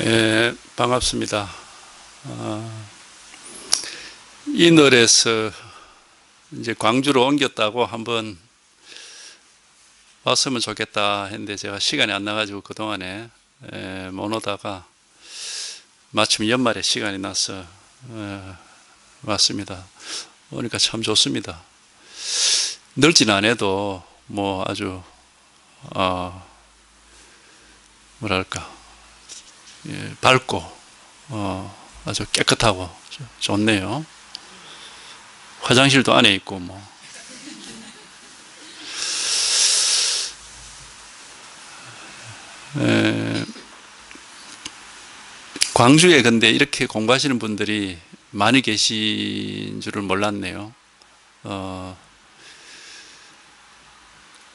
예, 반갑습니다. 어, 이널에서 이제 광주로 옮겼다고 한번 왔으면 좋겠다 했는데 제가 시간이 안 나가지고 그동안에 예, 못 오다가 마침 연말에 시간이 나서 예, 왔습니다. 오니까 참 좋습니다. 넓진 않아도 뭐 아주 어, 뭐랄까 예, 밝고 어, 아주 깨끗하고 좋네요. 화장실도 안에 있고 뭐. 에, 광주에 근데 이렇게 공부하시는 분들이 많이 계신 줄을 몰랐네요. 어,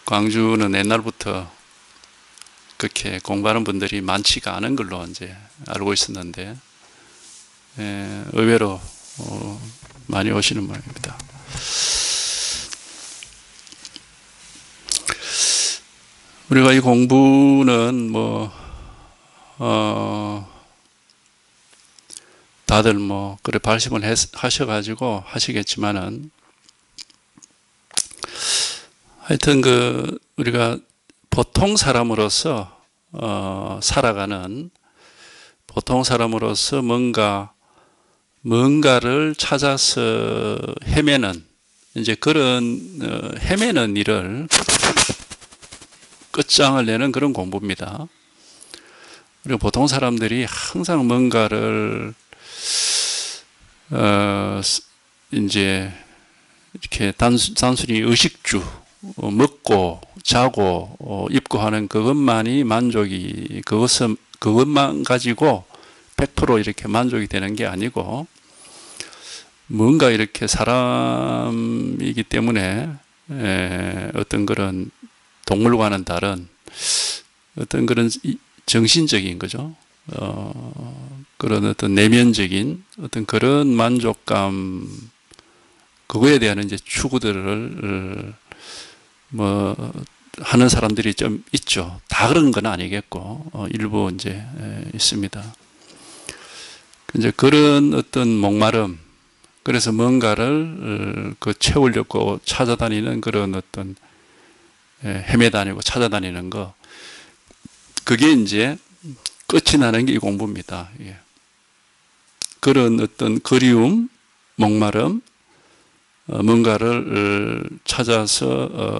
광주는 옛날부터 그렇게 공부하는 분들이 많지가 않은 걸로 이제 알고 있었는데 예, 의외로 어, 많이 오시는 모양입니다. 우리가 이 공부는 뭐 어, 다들 뭐 그래 발심을 했, 하셔가지고 하시겠지만은 하여튼 그 우리가 보통 사람으로서 어, 살아가는 보통 사람으로서 뭔가 뭔가를 찾아서 헤매는 이제 그런 어, 헤매는 일을 끝장을 내는 그런 공부입니다. 그리고 보통 사람들이 항상 뭔가를 어, 이제 이렇게 단순, 단순히 의식주 어, 먹고 자고 어, 입고 하는 그것만이 만족이 그것은 그것만 가지고 100% 이렇게 만족이 되는 게 아니고 뭔가 이렇게 사람이기 때문에 어떤 그런 동물과는 다른 어떤 그런 정신적인 거죠. 어, 그런 어떤 내면적인 어떤 그런 만족감 그거에 대한 이제 추구들을 뭐 하는 사람들이 좀 있죠. 다 그런 건 아니겠고 어, 일부 이제 있습니다. 이제 그런 어떤 목마름 그래서 뭔가를 어, 그 채우려고 찾아다니는 그런 어떤 헤매다니고 찾아다니는 거 그게 이제 끝이 나는 게 이 공부입니다. 예. 그런 어떤 그리움, 목마름, 어, 뭔가를 어, 찾아서 어,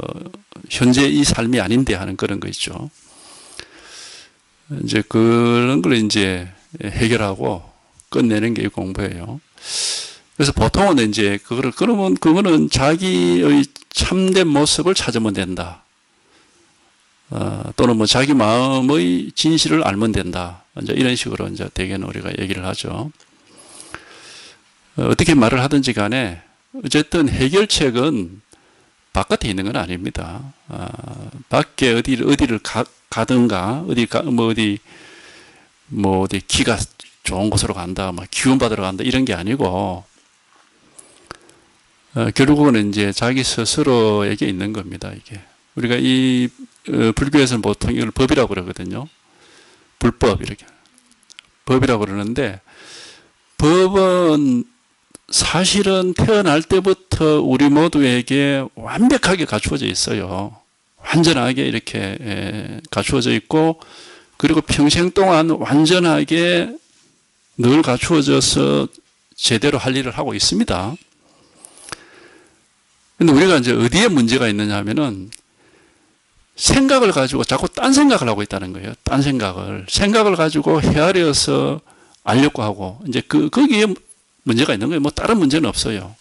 현재 이 삶이 아닌데 하는 그런 거 있죠. 이제 그런 걸 이제 해결하고 끝내는 게 공부예요. 그래서 보통은 이제 그거를 그러면 그거는 자기의 참된 모습을 찾으면 된다. 어, 또는 뭐 자기 마음의 진실을 알면 된다. 이제 이런 식으로 이제 대개는 우리가 얘기를 하죠. 어 떻게 말을 하든지 간에 어쨌든 해결책은 바깥에 있는 건 아닙니다. 아, 밖에 어디 어디를 가, 가든가 어디 가, 뭐 어디 뭐 어디 기가 좋은 곳으로 간다, 막 기운 받으러 간다 이런 게 아니고 어, 결국은 이제 자기 스스로에게 있는 겁니다. 이게 우리가 이 어, 불교에서는 보통 이걸 법이라고 그러거든요. 불법 이렇게 법이라고 그러는데 법은 사실은 태어날 때부터 우리 모두에게 완벽하게 갖추어져 있어요. 완전하게 이렇게 갖추어져 있고 그리고 평생 동안 완전하게 늘 갖추어져서 제대로 할 일을 하고 있습니다. 근데 우리가 이제 어디에 문제가 있느냐 하면은 생각을 가지고 자꾸 딴 생각을 하고 있다는 거예요. 딴 생각을. 생각을 가지고 헤아려서 알려고 하고, 이제 그, 거기에 문제가 있는 거예요. 뭐 다른 문제는 없어요.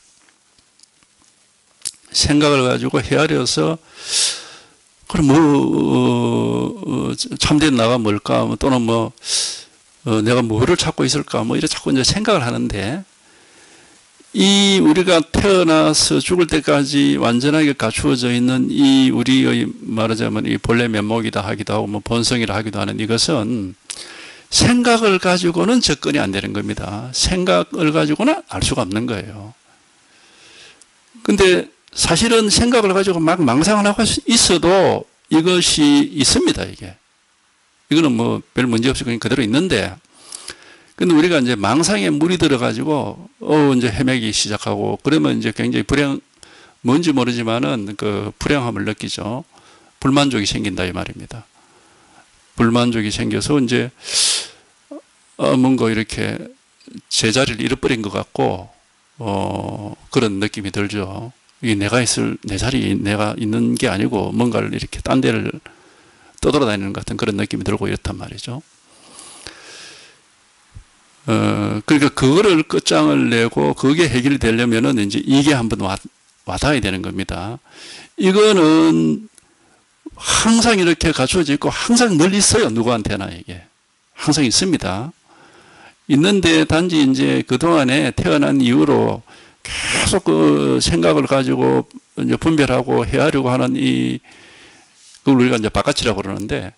생각을 가지고 헤아려서 그럼 뭐 어, 어, 참된 나가 뭘까 뭐 또는 뭐 어, 내가 뭐를 찾고 있을까 뭐 이래 자꾸 이제 생각을 하는데 이 우리가 태어나서 죽을 때까지 완전하게 갖추어져 있는 이 우리의 말하자면 이 본래 면목이다 하기도 하고 뭐 본성이라 하기도 하는 이것은 생각을 가지고는 접근이 안 되는 겁니다. 생각을 가지고는 알 수가 없는 거예요. 근데 사실은 생각을 가지고 막 망상을 하고 있어도 이것이 있습니다, 이게. 이거는 뭐 별 문제 없이 그냥 그대로 있는데 근데 우리가 이제 망상에 물이 들어가지고, 어, 이제 헤매기 시작하고, 그러면 이제 굉장히 불행, 뭔지 모르지만은 그 불행함을 느끼죠. 불만족이 생긴다, 이 말입니다. 불만족이 생겨서 이제, 어, 뭔가 이렇게 제자리를 잃어버린 것 같고, 어, 그런 느낌이 들죠. 이 내가 있을, 내 자리, 내가 있는 게 아니고, 뭔가를 이렇게 딴 데를 떠돌아다니는 것 같은 그런 느낌이 들고 이렇단 말이죠. 어, 그러니까 그거를 끝장을 내고 그게 해결이 되려면은 이제 이게 한번 와, 와닿아야 되는 겁니다. 이거는 항상 이렇게 갖춰져 있고 항상 늘 있어요. 누구한테나 이게. 항상 있습니다. 있는데 단지 이제 그동안에 태어난 이후로 계속 그 생각을 가지고 이제 분별하고 헤아려고 하는 이, 그걸 우리가 이제 바깥이라고 그러는데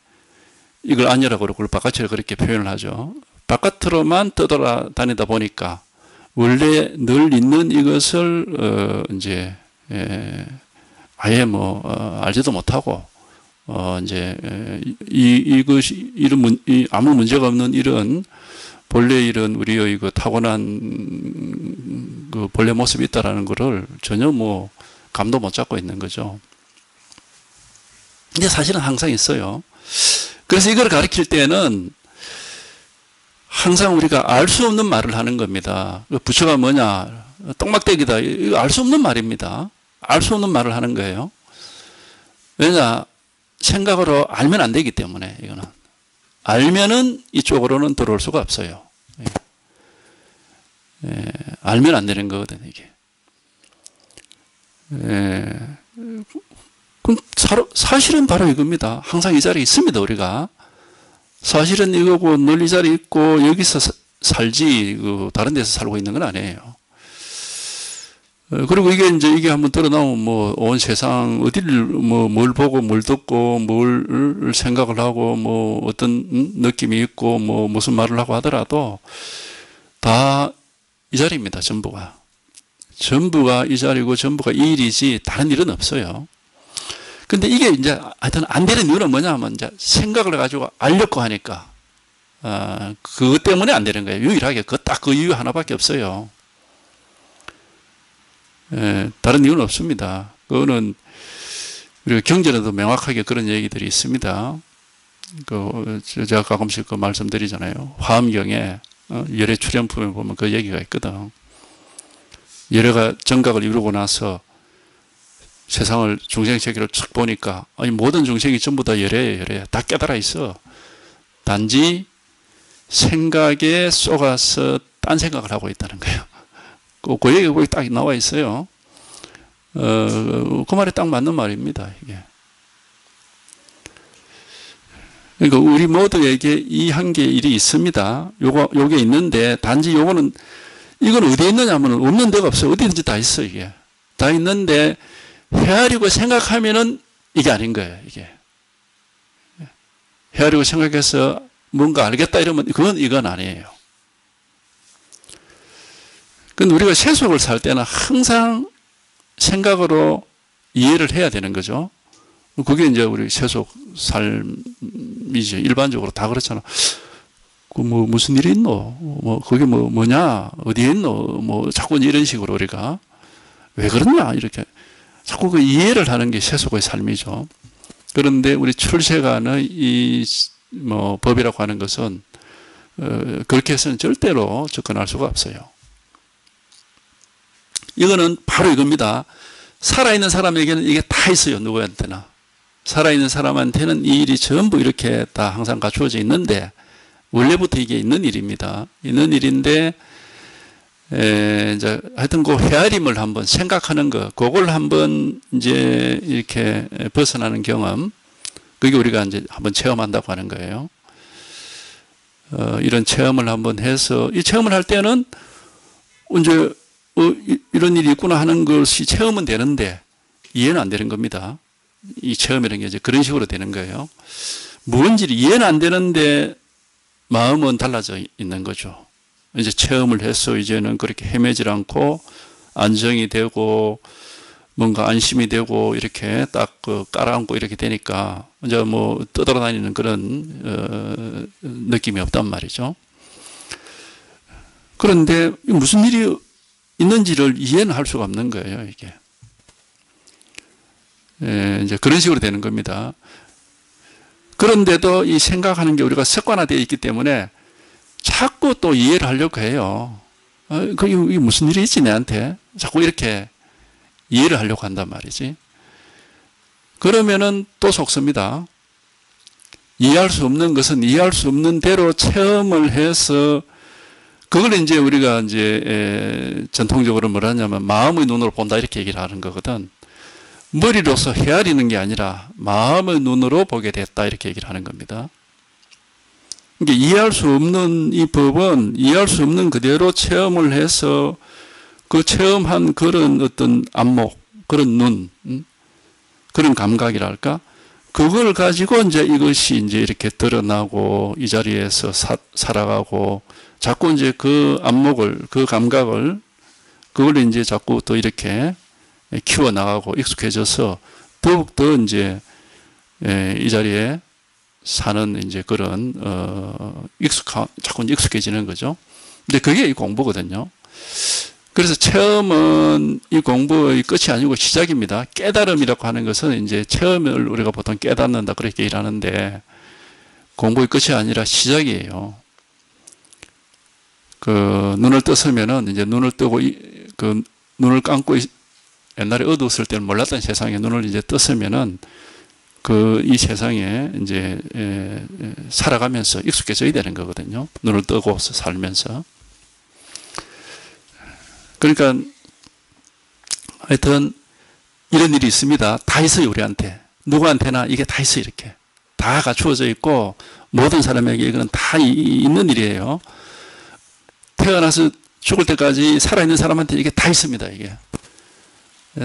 이걸 아니라고 그러고 바깥이라고 그렇게 표현을 하죠. 바깥으로만 떠돌아다니다 보니까 원래 늘 있는 이것을 어 이제 예 아예 뭐 어 알지도 못하고 어 이제 이 이것이 이런 문, 이 아무 문제가 없는 이런 본래 이런 우리의 그 타고난 그 본래 모습이 있다라는 것을 전혀 뭐 감도 못 잡고 있는 거죠. 근데 사실은 항상 있어요. 그래서 이걸 가르칠 때는 항상 우리가 알 수 없는 말을 하는 겁니다. 그 부처가 뭐냐? 똥막대기다. 이거 알 수 없는 말입니다. 알 수 없는 말을 하는 거예요. 왜냐? 생각으로 알면 안 되기 때문에, 이거는. 알면은 이쪽으로는 들어올 수가 없어요. 예. 예, 알면 안 되는 거거든, 이게. 예. 그럼 사실은 바로 이겁니다. 항상 이 자리에 있습니다, 우리가. 사실은 이거고 늘이 자리에 있고 여기서 살지 그 다른 데서 살고 있는 건 아니에요. 어, 그리고 이게 이제 이게 한번 드러나면 뭐 온 세상 어디를 뭐 뭘 보고 뭘 듣고 뭘 생각을 하고 뭐 어떤 느낌이 있고 뭐 무슨 말을 하고 하더라도 다 이 자리입니다. 전부가. 전부가 이 자리고 전부가 이 일이지 다른 일은 없어요. 근데 이게 이제 하여튼 안 되는 이유는 뭐냐 하면 이제 생각을 가지고 알려고 하니까 어, 그것 때문에 안 되는 거예요. 유일하게 그 딱그 이유 하나밖에 없어요. 예, 다른 이유는 없습니다. 그거는 우리가 경전에도 명확하게 그런 얘기들이 있습니다. 그 제가 가끔씩 그 말씀드리잖아요. 화엄경에 어, 열애 출연품에 보면 그 얘기가 있거든. 열애가 정각을 이루고 나서 세상을 중생 세계를 쭉 보니까 아니 모든 중생이 전부 다 열애예요, 열애. 다 깨달아 있어. 단지 생각에 쏘가서 딴 생각을 하고 있다는 거예요. 그, 그 얘기가 거기 딱 나와 있어요. 어, 그 말이 딱 맞는 말입니다, 이게. 그러니까 우리 모두에게 이한 개의 일이 있습니다. 요거, 요게 있는데, 단지 요거는, 이건 어디에 있느냐 하면 없는 데가 없어요. 어디든지 다 있어, 이게. 다 있는데, 헤아리고 생각하면은 이게 아닌 거예요, 이게. 헤아리고 생각해서 뭔가 알겠다 이러면 그건 이건 아니에요. 근데 우리가 세속을 살 때는 항상 생각으로 이해를 해야 되는 거죠. 그게 이제 우리 세속 삶이죠. 일반적으로 다 그렇잖아. 그 뭐 무슨 일이 있노? 뭐 그게 뭐 뭐냐? 어디에 있노? 뭐 자꾸 이런 식으로 우리가 왜 그러냐 이렇게 자꾸 그 이해를 하는 게 세속의 삶이죠. 그런데 우리 출세관의 이뭐 법이라고 하는 것은 어, 그렇게 해서는 절대로 접근할 수가 없어요. 이거는 바로 이겁니다. 살아있는 사람에게는 이게 다 있어요. 누구한테나. 살아있는 사람한테는 이 일이 전부 이렇게 다 항상 갖추어져 있는데 원래부터 이게 있는 일입니다. 있는 일인데 에, 이제 하여튼 그 헤아림을 한번 생각하는 거, 그걸 한번 이제 이렇게 벗어나는 경험, 그게 우리가 이제 한번 체험한다고 하는 거예요. 어, 이런 체험을 한번 해서, 이 체험을 할 때는 이제 어, 이런 일이 있구나 하는 것이 체험은 되는데 이해는 안 되는 겁니다. 이 체험이라는 게 이제 그런 식으로 되는 거예요. 뭔지 이해는 안 되는데 마음은 달라져 있는 거죠. 이제 체험을 해서 이제는 그렇게 헤매질 않고 안정이 되고 뭔가 안심이 되고 이렇게 딱 그 깔아앉고 이렇게 되니까 이제 뭐 떠돌아다니는 그런 어, 느낌이 없단 말이죠. 그런데 무슨 일이 있는지를 이해는 할 수가 없는 거예요, 이게. 예, 이제 그런 식으로 되는 겁니다. 그런데도 이 생각하는 게 우리가 습관화되어 있기 때문에 자꾸 또 이해를 하려고 해요. 어, 그게 무슨 일이 있지, 내한테? 자꾸 이렇게 이해를 하려고 한단 말이지. 그러면은 또 속습니다. 이해할 수 없는 것은 이해할 수 없는 대로 체험을 해서 그걸 이제 우리가 이제 전통적으로 뭐라 하냐면 마음의 눈으로 본다 이렇게 얘기를 하는 거거든. 머리로서 헤아리는 게 아니라 마음의 눈으로 보게 됐다 이렇게 얘기를 하는 겁니다. 그러니까 이해할 수 없는 이 법은 이해할 수 없는 그대로 체험을 해서 그 체험한 그런 어떤 안목, 그런 눈, 음? 그런 감각이랄까? 그걸 가지고 이제 이것이 이제 이렇게 드러나고 이 자리에서 사, 살아가고 자꾸 이제 그 안목을, 그 감각을 그걸 이제 자꾸 또 이렇게 키워나가고 익숙해져서 더욱더 이제 예, 이 자리에 사는 이제 그런, 어, 익숙하, 자꾸 익숙해지는 거죠. 근데 그게 이 공부거든요. 그래서 체험은 이 공부의 끝이 아니고 시작입니다. 깨달음이라고 하는 것은 이제 체험을 우리가 보통 깨닫는다 그렇게 일하는데 공부의 끝이 아니라 시작이에요. 그 눈을 떴으면은 이제 눈을 뜨고 그 눈을 감고 옛날에 어두웠을 때는 몰랐던 세상에 눈을 이제 떴으면은 그 이 세상에 이제 살아가면서 익숙해져야 되는 거거든요. 눈을 뜨고 살면서. 그러니까 하여튼 이런 일이 있습니다. 다 있어요, 우리한테. 누구한테나 이게 다 있어요, 이렇게. 다 갖추어져 있고 모든 사람에게 이거는 다 있는 일이에요. 태어나서 죽을 때까지 살아있는 사람한테 이게 다 있습니다, 이게.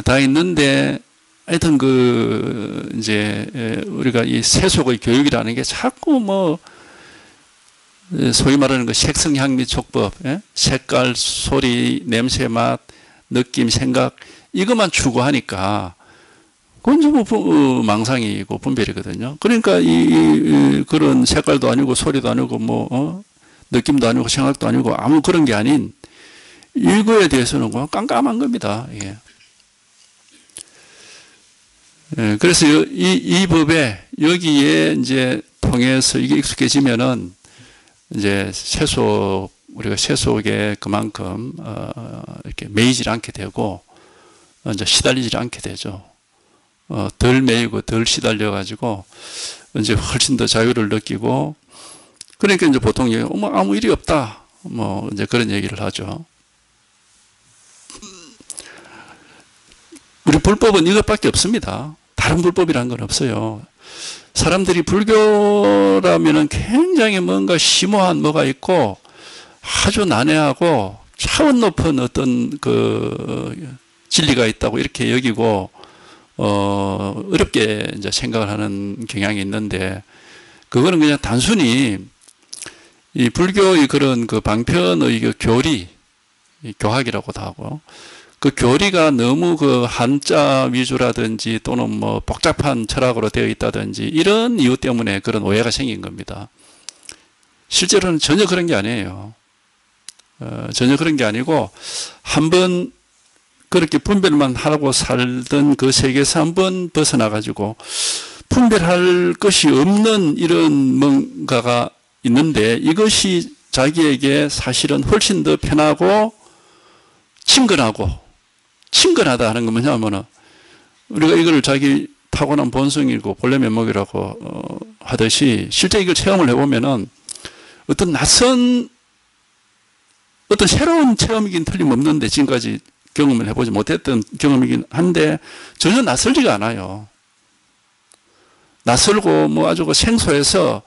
다 있는데 하여튼 그 이제 우리가 이 세속의 교육이라는 게 자꾸 뭐 소위 말하는 그 색성 향미 촉법, 예? 색깔, 소리, 냄새, 맛, 느낌, 생각 이것만 추구하니까 그건 전부 어, 망상이고 분별이거든요. 그러니까 이, 이, 그런 색깔도 아니고 소리도 아니고 뭐 어? 느낌도 아니고 생각도 아니고 아무 그런 게 아닌 이거에 대해서는 그냥 깜깜한 겁니다. 예. 예, 그래서 이, 이 법에 여기에 이제 통해서 이게 익숙해지면은 이제 세속 우리가 세속에 그만큼 어, 이렇게 매이질 않게 되고 이제 시달리질 않게 되죠. 어, 덜 매이고 덜 시달려 가지고 이제 훨씬 더 자유를 느끼고 그러니까 이제 보통 어머 아무 일이 없다 뭐 이제 그런 얘기를 하죠. 우리 불법은 이것밖에 없습니다. 다른 불법이란 건 없어요. 사람들이 불교라면은 굉장히 뭔가 심오한 뭐가 있고 아주 난해하고 차원 높은 어떤 그 진리가 있다고 이렇게 여기고 어 어렵게 이제 생각을 하는 경향이 있는데 그거는 그냥 단순히 이 불교의 그런 그 방편의 그 교리 교학이라고도 하고 그 교리가 너무 그 한자 위주라든지 또는 뭐 복잡한 철학으로 되어 있다든지 이런 이유 때문에 그런 오해가 생긴 겁니다. 실제로는 전혀 그런 게 아니에요. 어, 전혀 그런 게 아니고 한번 그렇게 분별만 하고 살던 그 세계에서 한번 벗어나 가지고 분별할 것이 없는 이런 뭔가가 있는데 이것이 자기에게 사실은 훨씬 더 편하고 친근하고 친근하다 하는 건 뭐냐면은 우리가 이걸 자기 타고난 본성이고 본래 면목이라고 어, 하듯이 실제 이걸 체험을 해보면은 어떤 낯선 어떤 새로운 체험이긴 틀림없는데 지금까지 경험을 해보지 못했던 경험이긴 한데 전혀 낯설지가 않아요. 낯설고 뭐 아주 그 생소해서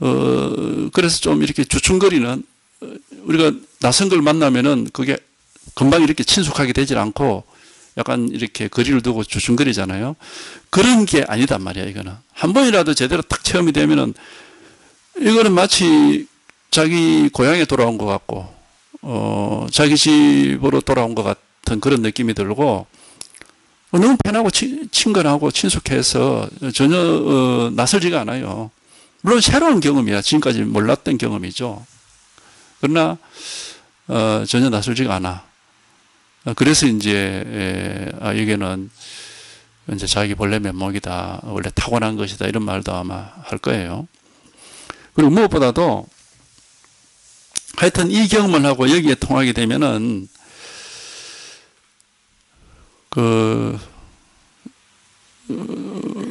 어 그래서 좀 이렇게 주춤거리는 어, 우리가 낯선 걸 만나면은 그게 금방 이렇게 친숙하게 되질 않고 약간 이렇게 거리를 두고 주춤거리잖아요. 그런 게 아니단 말이야, 이거는. 한 번이라도 제대로 딱 체험이 되면은 이거는 마치 자기 고향에 돌아온 것 같고, 어, 자기 집으로 돌아온 것 같은 그런 느낌이 들고, 어, 너무 편하고 친, 친근하고 친숙해서 전혀 어, 낯설지가 않아요. 물론 새로운 경험이야. 지금까지 몰랐던 경험이죠. 그러나 어, 전혀 낯설지가 않아. 어, 그래서 이제 에, 아, 여기는 이제 자기 본래 면목이다, 원래 타고난 것이다 이런 말도 아마 할 거예요. 그리고 무엇보다도 하여튼 이 경험을 하고 여기에 통하게 되면은 그 어,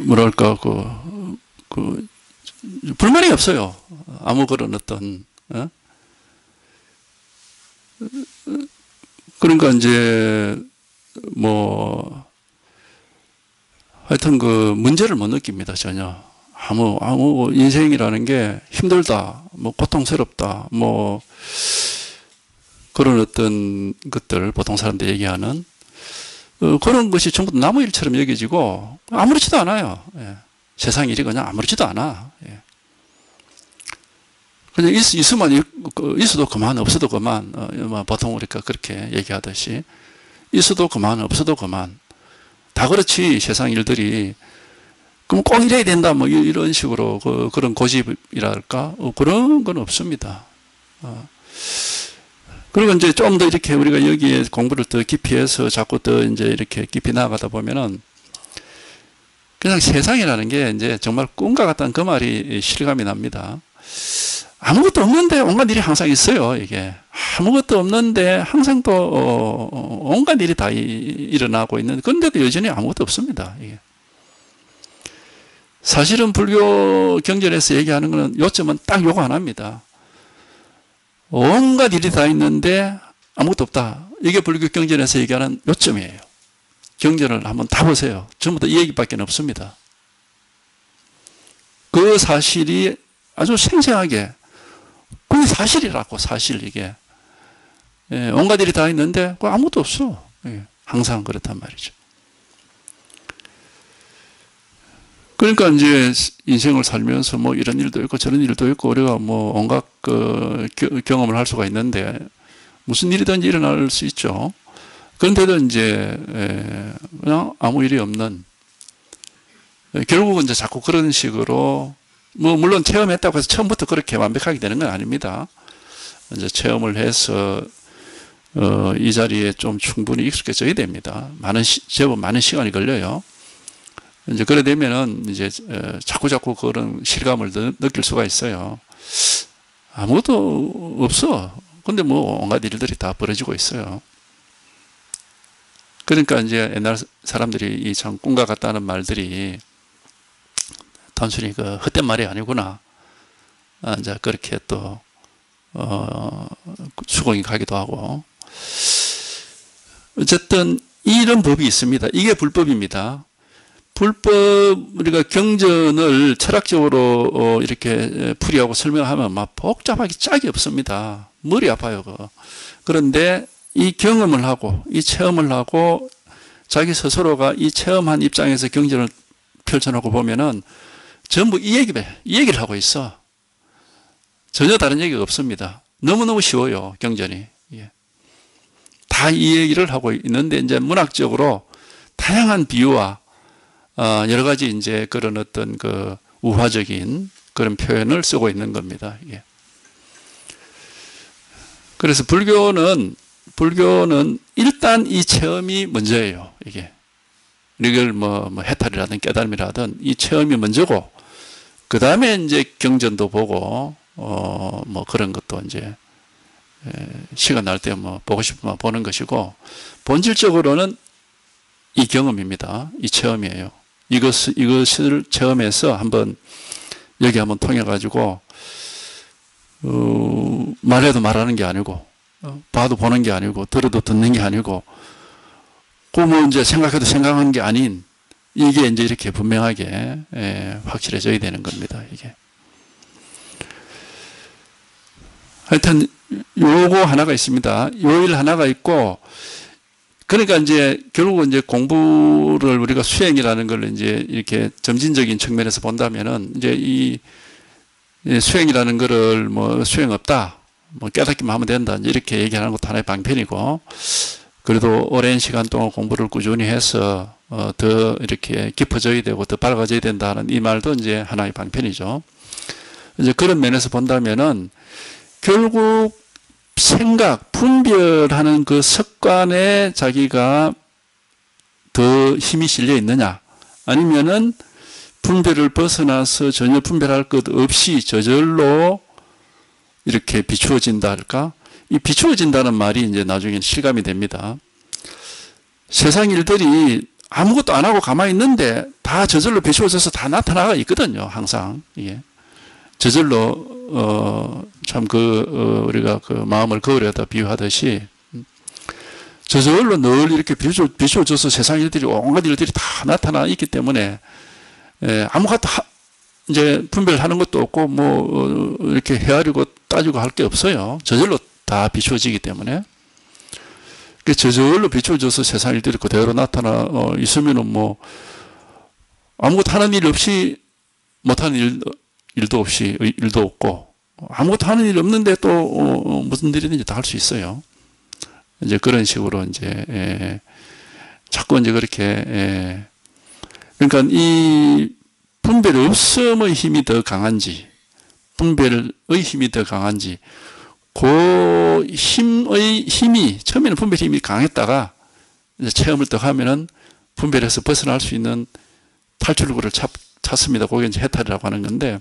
뭐랄까 그, 그 불만이 없어요. 아무 그런 어떤 어? 그러니까 이제 뭐 하여튼 그 문제를 못 느낍니다 전혀 아무 아무 인생이라는 게 힘들다 뭐 고통스럽다 뭐 그런 어떤 것들 보통 사람들이 얘기하는 어, 그런 것이 전부 나무 일처럼 여겨지고 아무렇지도 않아요. 예. 세상 일이 그냥 아무렇지도 않아. 예. 그냥 있, 있으면 있, 그, 있어도 그만 없어도 그만 어, 뭐 보통 우리가 그렇게 얘기하듯이 있어도 그만 없어도 그만 다 그렇지 세상 일들이 그럼 꼭 이래야 된다 뭐 이런 식으로 그, 그런 고집이랄까 어, 그런 건 없습니다. 어. 그리고 이제 좀 더 이렇게 우리가 여기에 공부를 더 깊이 해서 자꾸 더 이제 이렇게 깊이 나아가다 보면은 그냥 세상이라는 게 이제 정말 꿈과 같다는 그 말이 실감이 납니다. 아무것도 없는데 온갖 일이 항상 있어요, 이게. 아무것도 없는데 항상 또, 어, 어 온갖 일이 다 일어나고 있는, 그런데도 여전히 아무것도 없습니다, 이게. 사실은 불교 경전에서 얘기하는 것은 요점은 딱 요거 하나입니다. 온갖 일이 다 있는데 아무것도 없다. 이게 불교 경전에서 얘기하는 요점이에요. 경전을 한번 다 보세요. 전부 다 이 얘기밖에 없습니다. 그 사실이 아주 생생하게 그게 사실이라고 사실 이게 예, 온갖 일이 다 있는데 아무것도 없어. 예, 항상 그렇단 말이죠. 그러니까 이제 인생을 살면서 뭐 이런 일도 있고 저런 일도 있고 우리가 뭐 온갖 그 경험을 할 수가 있는데 무슨 일이든지 일어날 수 있죠. 그런데도 이제 그냥 아무 일이 없는 결국은 이제 자꾸 그런 식으로 뭐 물론 체험했다고 해서 처음부터 그렇게 완벽하게 되는 건 아닙니다. 이제 체험을 해서 어, 이 자리에 좀 충분히 익숙해져야 됩니다. 많은 시, 제법 많은 시간이 걸려요. 이제 그래 되면은 이제 자꾸 자꾸 그런 실감을 느낄 수가 있어요. 아무것도 없어. 근데 뭐 온갖 일들이 다 벌어지고 있어요. 그러니까 이제 옛날 사람들이 이 참 꿈과 같다는 말들이 단순히 그 헛된 말이 아니구나. 아, 이제 그렇게 또, 어, 수긍이 가기도 하고. 어쨌든 이런 법이 있습니다. 이게 불법입니다. 불법 우리가 경전을 철학적으로 어 이렇게 풀이하고 설명하면 막 복잡하게 짝이 없습니다. 머리 아파요. 그거. 그런데 이 경험을 하고 이 체험을 하고 자기 스스로가 이 체험한 입장에서 경전을 펼쳐놓고 보면은 전부 이 얘기, 이 얘기를 하고 있어. 전혀 다른 얘기가 없습니다. 너무너무 쉬워요, 경전이. 예. 다이 얘기를 하고 있는데, 이제 문학적으로 다양한 비유와 어, 여러 가지 이제 그런 어떤 그 우화적인 그런 표현을 쓰고 있는 겁니다. 예. 그래서 불교는 불교는 일단 이 체험이 먼저예요. 이게 이걸 뭐, 뭐 해탈이라든 깨달음이라든 이 체험이 먼저고 그 다음에 이제 경전도 보고 어 뭐 그런 것도 이제 시간 날 때 뭐 보고 싶으면 보는 것이고 본질적으로는 이 경험입니다. 이 체험이에요. 이것, 이것을 체험해서 한번 여기 한번 통해 가지고, 어, 말해도 말하는 게 아니고, 어, 봐도 보는 게 아니고, 들어도 듣는 게 아니고, 그뭐 이제 생각해도 생각한 게 아닌, 이게 이제 이렇게 분명하게, 예, 확실해져야 되는 겁니다, 이게. 하여튼, 요거 하나가 있습니다. 요일 하나가 있고, 그러니까 이제 결국은 이제 공부를 우리가 수행이라는 걸 이제 이렇게 점진적인 측면에서 본다면은 이제 이 수행이라는 거를 뭐 수행 없다, 뭐 깨닫기만 하면 된다, 이렇게 얘기하는 것도 하나의 방편이고, 그래도 오랜 시간 동안 공부를 꾸준히 해서 어, 더 이렇게 깊어져야 되고 더 밝아져야 된다는 이 말도 이제 하나의 방편이죠. 이제 그런 면에서 본다면은 결국 생각, 분별하는 그 습관에 자기가 더 힘이 실려 있느냐, 아니면은 분별을 벗어나서 전혀 분별할 것 없이 저절로 이렇게 비추어진다 할까? 이 비추어진다는 말이 이제 나중에 실감이 됩니다. 세상 일들이 아무것도 안 하고 가만히 있는데 다 저절로 비추어져서 다 나타나가 있거든요. 항상 이게 저절로 어, 참그 어, 우리가 그 마음을 거울에다 비유하듯이 저절로 늘 이렇게 비추, 비춰져서 세상 일들이 온갖 일들이 다 나타나 있기 때문에 예, 아무것도 하, 이제 분별하는 것도 없고 뭐 어, 이렇게 헤아리고 따지고 할 게 없어요. 저절로 다 비춰지기 때문에 그 저절로 비춰져서 세상 일들이 그대로 나타나 어, 있으면은 뭐 아무것도 하는 일 없이 못하는 일, 일도 없이 일도 없고 아무것도 하는 일 없는데 또 어, 무슨 일이든지 다 할 수 있어요. 이제 그런 식으로 이제 예, 자꾸 이제 그렇게 예, 그러니까 이 분별 없음의 힘이 더 강한지 분별의 힘이 더 강한지 그 힘의 힘이 처음에는 분별 힘이 강했다가 체험을 더 하면은 분별에서 벗어날 수 있는 탈출구를 찾, 찾습니다. 그게 이제 해탈이라고 하는 건데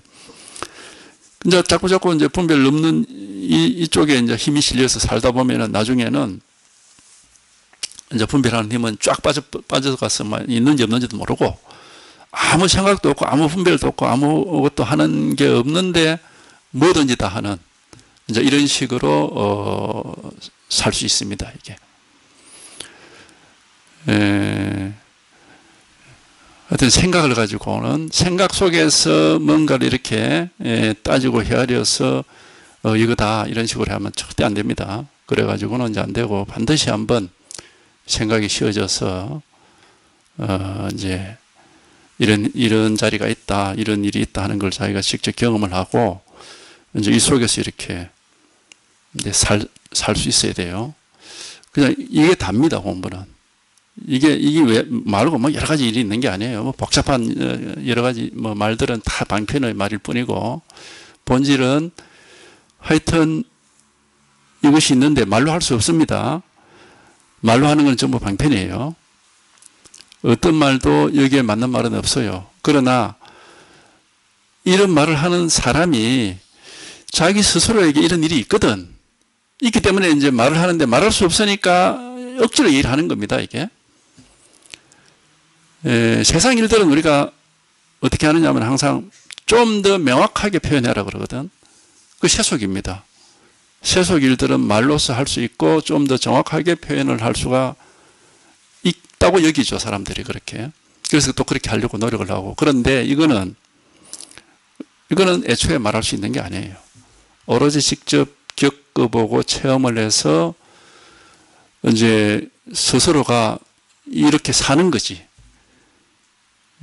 이제 자꾸 자꾸 이제 분별 넘는 이, 이쪽에 이제 힘이 실려서 살다 보면은 나중에는 이제 분별하는 힘은 쫙 빠져, 빠져가서 있는지 없는지도 모르고 아무 생각도 없고 아무 분별도 없고 아무것도 하는 게 없는데 뭐든지 다 하는 이제 이런 식으로 어, 살 수 있습니다. 이게. 에, 어떤 생각을 가지고는 생각 속에서 뭔가를 이렇게 에, 따지고 헤아려서 어, 이거 다 이런 식으로 하면 절대 안 됩니다. 그래가지고는 이제 안 되고 반드시 한번 생각이 쉬어져서 어, 이제 이런 이런 자리가 있다, 이런 일이 있다 하는 걸 자기가 직접 경험을 하고 이제 이 속에서 이렇게 이제 살살 수 있어야 돼요. 그냥 이게 답니다 공부는. 이게 이게 왜 말고 뭐 여러 가지 일이 있는 게 아니에요. 뭐 복잡한 어, 여러 가지 뭐 말들은 다 방편의 말일 뿐이고 본질은 하여튼 이것이 있는데 말로 할 수 없습니다. 말로 하는 건 전부 방편이에요. 어떤 말도 여기에 맞는 말은 없어요. 그러나 이런 말을 하는 사람이 자기 스스로에게 이런 일이 있거든. 있기 때문에 이제 말을 하는데 말할 수 없으니까 억지로 일하는 겁니다, 이게. 에, 세상 일들은 우리가 어떻게 하느냐면 항상 좀 더 명확하게 표현해라 그러거든. 그 세속입니다. 세속 일들은 말로서 할 수 있고 좀 더 정확하게 표현을 할 수가 있다고 여기죠. 사람들이 그렇게. 그래서 또 그렇게 하려고 노력을 하고. 그런데 이거는, 이거는 애초에 말할 수 있는 게 아니에요. 오로지 직접 겪어보고 체험을 해서 이제 스스로가 이렇게 사는 거지.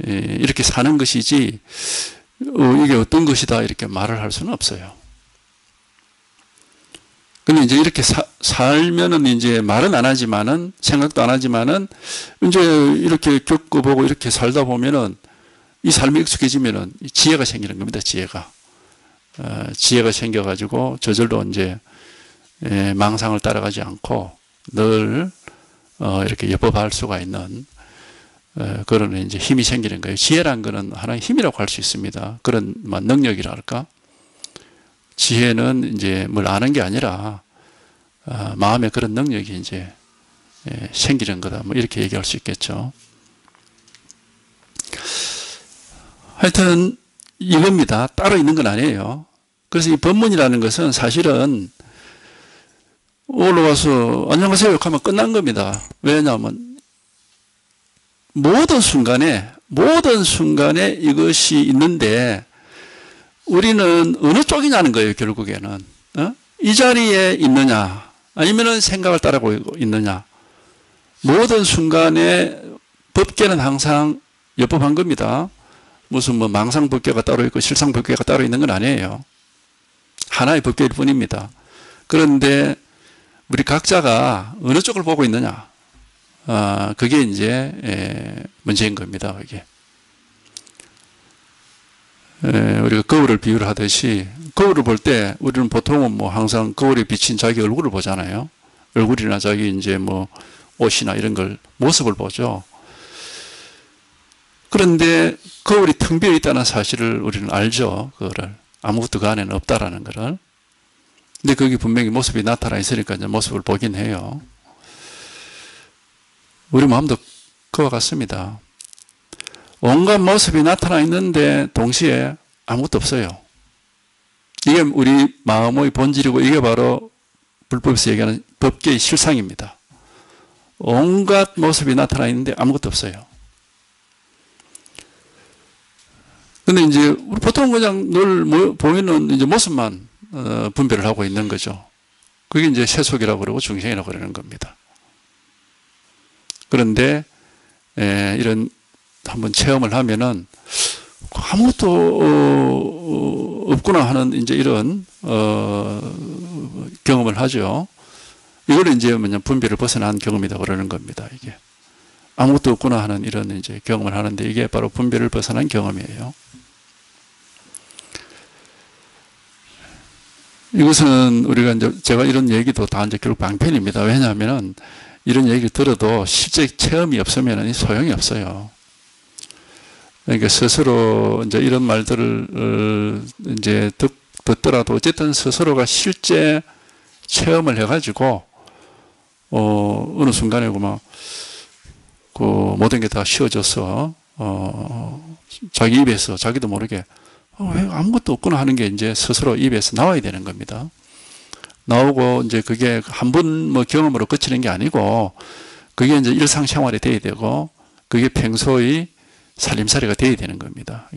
예, 이렇게 사는 것이지, 어, 이게 어떤 것이다, 이렇게 말을 할 수는 없어요. 근데 이제 이렇게 사, 살면은 이제 말은 안 하지만은 생각도 안 하지만은 이제 이렇게 겪어보고 이렇게 살다 보면은 이 삶에 익숙해지면은 지혜가 생기는 겁니다. 지혜가 어, 지혜가 생겨가지고 저절로 이제 예, 망상을 따라가지 않고 늘 어, 이렇게 여법할 수가 있는 어, 그런 이제 힘이 생기는 거예요. 지혜란 거는 하나의 힘이라고 할 수 있습니다. 그런 뭐 능력이랄까. 지혜는 이제 뭘 아는 게 아니라 어, 마음에 그런 능력이 이제 예, 생기는 거다. 뭐 이렇게 얘기할 수 있겠죠. 하여튼 이겁니다. 따로 있는 건 아니에요. 그래서 이 법문이라는 것은 사실은 올라와서 안녕하세요 하면 끝난 겁니다. 왜냐하면 모든 순간에 모든 순간에 이것이 있는데 우리는 어느 쪽이냐는 거예요, 결국에는. 어? 이 자리에 있느냐, 아니면은 생각을 따라고 있느냐. 모든 순간에 법계는 항상 여법한 겁니다. 무슨 뭐 망상 법계가 따로 있고 실상 법계가 따로 있는 건 아니에요. 하나의 법계일 뿐입니다. 그런데 우리 각자가 어느 쪽을 보고 있느냐. 아, 그게 이제, 에, 문제인 겁니다, 이게. 에, 우리가 거울을 비유를 하듯이 거울을 볼 때 우리는 보통은 뭐 항상 거울에 비친 자기 얼굴을 보잖아요. 얼굴이나 자기 이제 뭐 옷이나 이런 걸 모습을 보죠. 그런데 거울이 텅 비어 있다는 사실을 우리는 알죠. 그거를 아무것도 그 안에는 없다라는 것을. 근데 거기 분명히 모습이 나타나 있으니까 이제 모습을 보긴 해요. 우리 마음도 그와 같습니다. 온갖 모습이 나타나 있는데 동시에 아무것도 없어요. 이게 우리 마음의 본질이고 이게 바로 불법에서 얘기하는 법계의 실상입니다. 온갖 모습이 나타나 있는데 아무것도 없어요. 근데 이제 보통 그냥 늘뭐 보이는 이제 모습만 어, 분별을 하고 있는 거죠. 그게 이제 세속이라고 그러고 중생이라고 그러는 겁니다. 그런데 에, 이런 한번 체험을 하면은 아무것도 어, 없구나 하는 이제 이런 어, 경험을 하죠. 이걸 이제 뭐냐 분별을 벗어난 경험이다 그러는 겁니다. 이게 아무것도 없구나 하는 이런 이제 경험을 하는데 이게 바로 분별을 벗어난 경험이에요. 이것은 우리가 이제 제가 이런 얘기도 다 이제 결국 방편입니다. 왜냐하면은 이런 얘기를 들어도 실제 체험이 없으면 소용이 없어요. 그러니까 스스로 이제 이런 말들을 어, 이제 듣, 듣더라도 어쨌든 스스로가 실제 체험을 해가지고 어 어느 순간에 그막 그 모든 게 다 쉬워져서 어 자기 입에서 자기도 모르게 어, 왜 아무것도 없구나 하는 게 이제 스스로 입에서 나와야 되는 겁니다. 나오고 이제 그게 한 번 뭐 경험으로 그치는 게 아니고 그게 이제 일상생활이 돼야 되고 그게 평소의 살림살이가 돼야 되는 겁니다.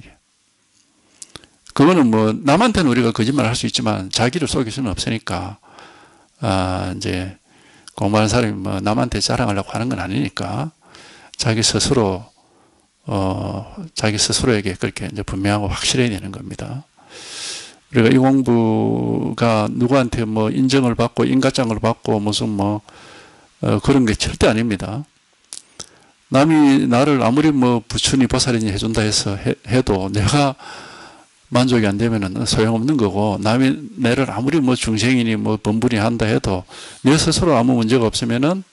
그거는 뭐 남한테는 우리가 거짓말 할수 있지만 자기를 속일 수는 없으니까 아 이제 공부하는 사람이 뭐 남한테 자랑하려고 하는 건 아니니까 자기 스스로 어 자기 스스로에게 그렇게 이제 분명하고 확실해야 되는 겁니다. 우리가 이 공부가 누구한테 뭐 인정을 받고 인가장을 받고 무슨 뭐 어, 그런 게 절대 아닙니다. 남이 나를 아무리 뭐 부처니 보살이니 해준다 해서 해, 도 내가 만족이 안 되면은 소용없는 거고 남이 내를 아무리 뭐 중생이니 뭐 범분이 한다 해도 내 스스로 아무 문제가 없으면은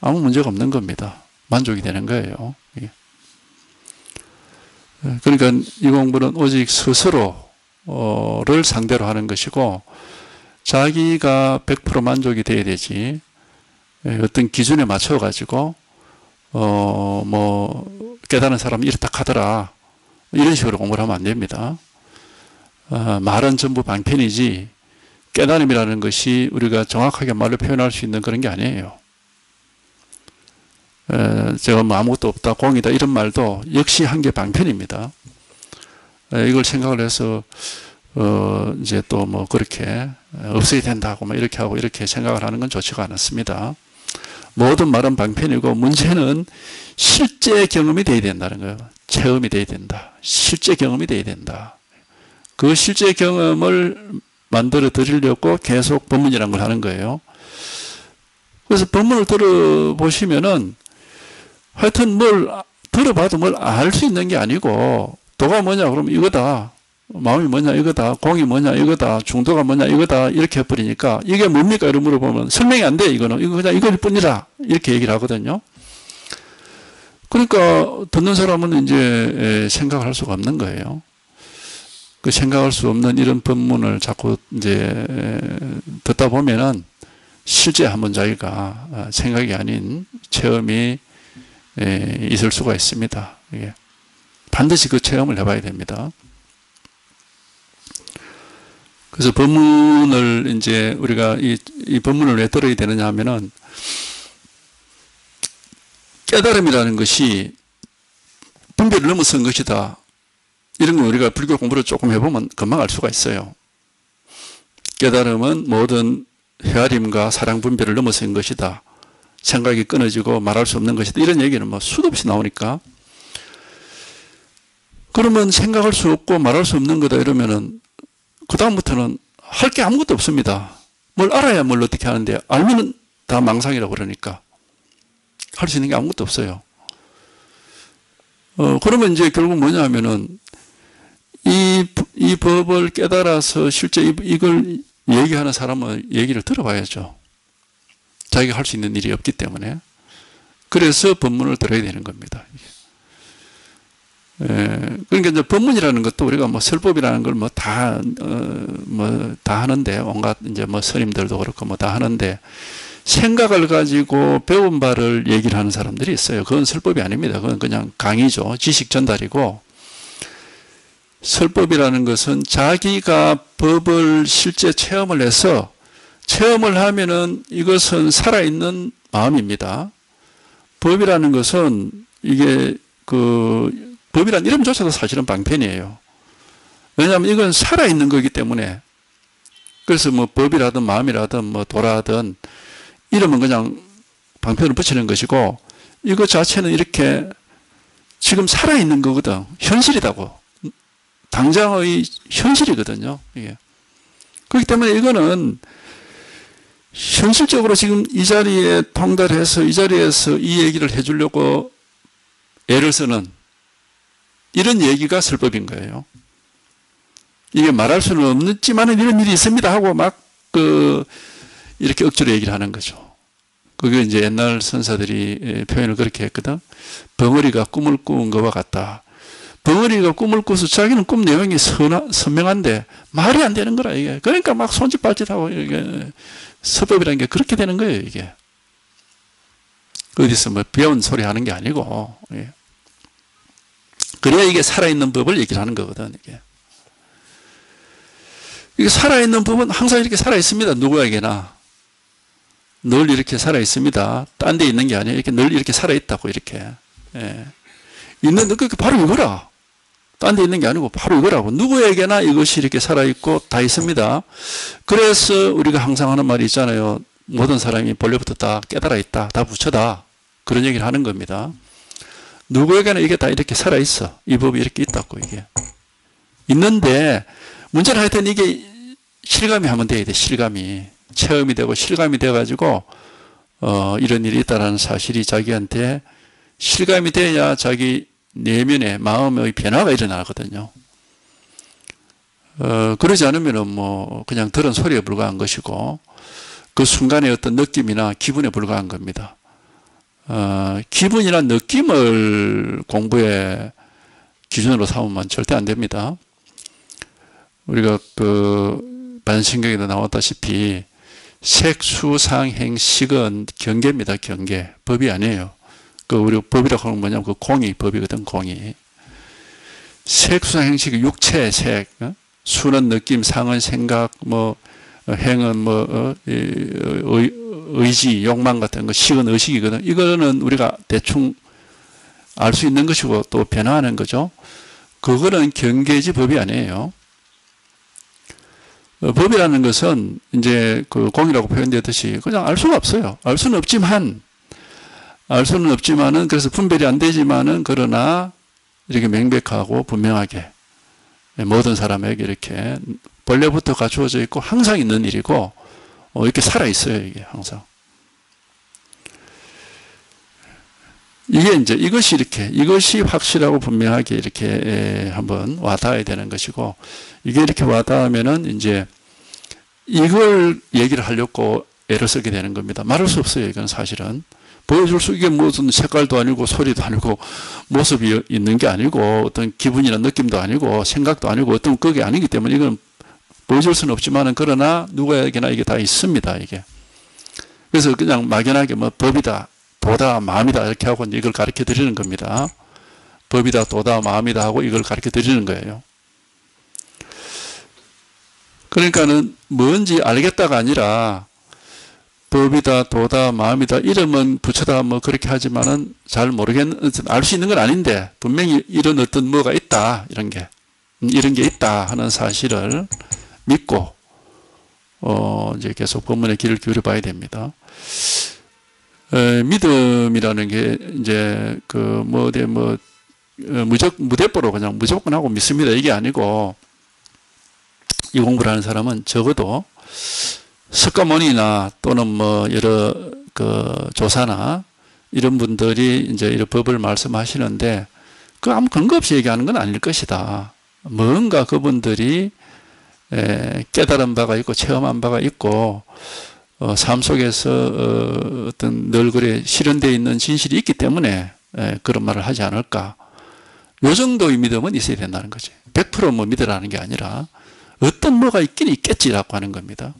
아무 문제가 없는 겁니다. 만족이 되는 거예요. 그러니까 이 공부는 오직 스스로를 상대로 하는 것이고 자기가 100% 만족이 돼야 되지 어떤 기준에 맞춰 가지고 어, 뭐, 깨달은 사람이 이렇다 하더라. 이런 식으로 공부를 하면 안 됩니다. 어, 말은 전부 방편이지, 깨달음이라는 것이 우리가 정확하게 말로 표현할 수 있는 그런 게 아니에요. 에, 제가 뭐 아무것도 없다, 공이다, 이런 말도 역시 한개 방편입니다. 에, 이걸 생각을 해서, 어, 이제 또 뭐 그렇게 없어야 된다고 뭐 이렇게 하고 이렇게 생각을 하는 건 좋지가 않았습니다. 모든 말은 방편이고 문제는 실제 경험이 돼야 된다는 거예요. 체험이 돼야 된다. 실제 경험이 돼야 된다. 그 실제 경험을 만들어 드리려고 계속 법문이라는 걸 하는 거예요. 그래서 법문을 들어보시면은 하여튼 뭘 들어봐도 뭘 알 수 있는 게 아니고 도가 뭐냐 그러면 이거다. 마음이 뭐냐 이거다 공이 뭐냐 이거다 중도가 뭐냐 이거다 이렇게 해버리니까 이게 뭡니까 이런 물어보면 설명이 안 돼 이거는 이거 그냥 이걸 뿐이라 이렇게 얘기를 하거든요 그러니까 듣는 사람은 이제 생각을 할 수가 없는 거예요 그 생각할 수 없는 이런 법문을 자꾸 이제 듣다 보면은 실제 한번 자기가 생각이 아닌 체험이 있을 수가 있습니다. 반드시 그 체험을 해봐야 됩니다. 그래서 법문을 이제 우리가 이, 이 법문을 왜 들어야 되느냐 하면은 깨달음이라는 것이 분별을 넘어선 것이다. 이런 거 우리가 불교 공부를 조금 해보면 금방 알 수가 있어요. 깨달음은 모든 헤아림과 사랑 분별을 넘어선 것이다. 생각이 끊어지고 말할 수 없는 것이다. 이런 얘기는 뭐 수도 없이 나오니까. 그러면 생각할 수 없고 말할 수 없는 거다 이러면은 그 다음부터는 할 게 아무것도 없습니다. 뭘 알아야 뭘 어떻게 하는데 알면은 다 망상이라고 그러니까 할 수 있는 게 아무것도 없어요. 어, 그러면 이제 결국 뭐냐 하면은 이 이 법을 깨달아서 실제 이- 이걸 얘기하는 사람은 얘기를 들어봐야죠. 자기가 할 수 있는 일이 없기 때문에. 그래서 법문을 들어야 되는 겁니다. 예, 그러니까 이제 법문이라는 것도 우리가 뭐 설법이라는 걸 뭐 다, 어, 뭐 다 하는데, 온갖 이제 뭐 스님들도 그렇고 뭐 다 하는데, 생각을 가지고 배운 바를 얘기를 하는 사람들이 있어요. 그건 설법이 아닙니다. 그건 그냥 강의죠. 지식 전달이고, 설법이라는 것은 자기가 법을 실제 체험을 해서 체험을 하면은 이것은 살아있는 마음입니다. 법이라는 것은 이게 그 법이란 이름조차도 사실은 방편이에요. 왜냐하면 이건 살아있는 거기 때문에 그래서 뭐 법이라든 마음이라든 뭐 도라든 이름은 그냥 방편을 붙이는 것이고 이것 자체는 이렇게 지금 살아있는 거거든. 현실이다고. 당장의 현실이거든요. 이게. 그렇기 때문에 이거는 현실적으로 지금 이 자리에 통달해서 이 자리에서 이 얘기를 해주려고 애를 쓰는 이런 얘기가 설법인 거예요. 이게 말할 수는 없지만 이런 일이 있습니다 하고 막 그 이렇게 억지로 얘기를 하는 거죠. 그게 이제 옛날 선사들이 표현을 그렇게 했거든. 벙어리가 꿈을 꾸은 것과 같다. 벙어리가 꿈을 꾸서 자기는 꿈 내용이 선하, 선명한데 말이 안 되는 거라 이게. 그러니까 막 손짓 발짓하고 이게 서법이라는 게 그렇게 되는 거예요 이게. 어디서 뭐 배운 소리 하는 게 아니고. 예. 그래야 이게 살아있는 법을 얘기를 하는 거거든 이게. 이게 살아있는 법은 항상 이렇게 살아있습니다. 누구에게나. 늘 이렇게 살아있습니다. 딴 데 있는 게 아니에요. 이렇게 늘 이렇게 살아있다고, 이렇게. 예. 있는, 그, 바로 이거라. 딴 데 있는 게 아니고 바로 이거라고. 누구에게나 이것이 이렇게 살아있고 다 있습니다. 그래서 우리가 항상 하는 말이 있잖아요. 모든 사람이 본래부터 다 깨달아 있다. 다 부처다. 그런 얘기를 하는 겁니다. 누구에게나 이게 다 이렇게 살아있어. 이 법이 이렇게 있다고, 이게. 있는데, 문제는 하여튼 이게 실감이 하면 돼야 돼, 실감이. 체험이 되고 실감이 돼가지고, 어, 이런 일이 있다는 사실이 자기한테 실감이 돼야 자기 내면의 마음의 변화가 일어나거든요. 어, 그러지 않으면은 뭐, 그냥 들은 소리에 불과한 것이고, 그 순간의 어떤 느낌이나 기분에 불과한 겁니다. 어, 기분이나 느낌을 공부의 기준으로 삼으면 절대 안 됩니다. 우리가 그 반신경에도 나왔다시피 색수상행식은 경계입니다. 경계. 법이 아니에요. 그 우리 법이라고 하는 건 뭐냐면 그 공이 법이거든. 공이. 색수상행식이 육체 색, 어? 수는 느낌, 상은 생각, 뭐 어, 행은 뭐 어, 의, 의지, 욕망 같은 거, 식은 의식이거든. 이거는 우리가 대충 알 수 있는 것이고 또 변화하는 거죠. 그거는 경계지 법이 아니에요. 어, 법이라는 것은 이제 그 공이라고 표현되듯이 그냥 알 수가 없어요. 알 수는 없지만 알 수는 없지만은 그래서 분별이 안 되지만은 그러나 이렇게 명백하고 분명하게 모든 사람에게 이렇게 본래부터 갖추어져 있고 항상 있는 일이고 어, 이렇게 살아 있어요 이게 항상. 이게 이제 이것이 이렇게 이것이 확실하고 분명하게 이렇게 한번 와닿아야 되는 것이고 이게 이렇게 와닿으면은 이제 이걸 얘기를 하려고 애를 쓰게 되는 겁니다. 말할 수 없어요. 이건 사실은 보여줄 수 이게 무슨 색깔도 아니고 소리도 아니고 모습이 있는 게 아니고 어떤 기분이나 느낌도 아니고 생각도 아니고 어떤 그게 아니기 때문에 이건 보여줄 수는 없지만은 그러나 누구에게나 이게 다 있습니다. 이게 그래서 그냥 막연하게 뭐 법이다, 도다, 마음이다 이렇게 하고 이걸 가르쳐 드리는 겁니다. 법이다, 도다, 마음이다 하고 이걸 가르쳐 드리는 거예요. 그러니까는 뭔지 알겠다가 아니라 법이다, 도다, 마음이다, 이름은 붙여다 뭐 그렇게 하지만은 잘 모르겠는, 알 수 있는 건 아닌데 분명히 이런 어떤 뭐가 있다, 이런 게. 이런 게 있다 하는 사실을 믿고, 어, 이제 계속 법문의 길을 기울여 봐야 됩니다. 에, 믿음이라는 게 이제 그 뭐 어디 뭐 어, 무적 무대뽀로 그냥 무조건 하고 믿습니다 이게 아니고 이 공부를 하는 사람은 적어도 석가모니나 또는 뭐 여러 그 조사나 이런 분들이 이제 이런 법을 말씀하시는데 그 아무 근거 없이 얘기하는 건 아닐 것이다. 뭔가 그분들이 에, 깨달은 바가 있고 체험한 바가 있고 어, 삶 속에서 어, 어떤 늘 그래 실현되어 있는 진실이 있기 때문에 에, 그런 말을 하지 않을까. 요 정도의 믿음은 있어야 된다는 거지. 100%뭐 믿으라는 게 아니라 어떤 뭐가 있긴 있겠지라고 하는 겁니다.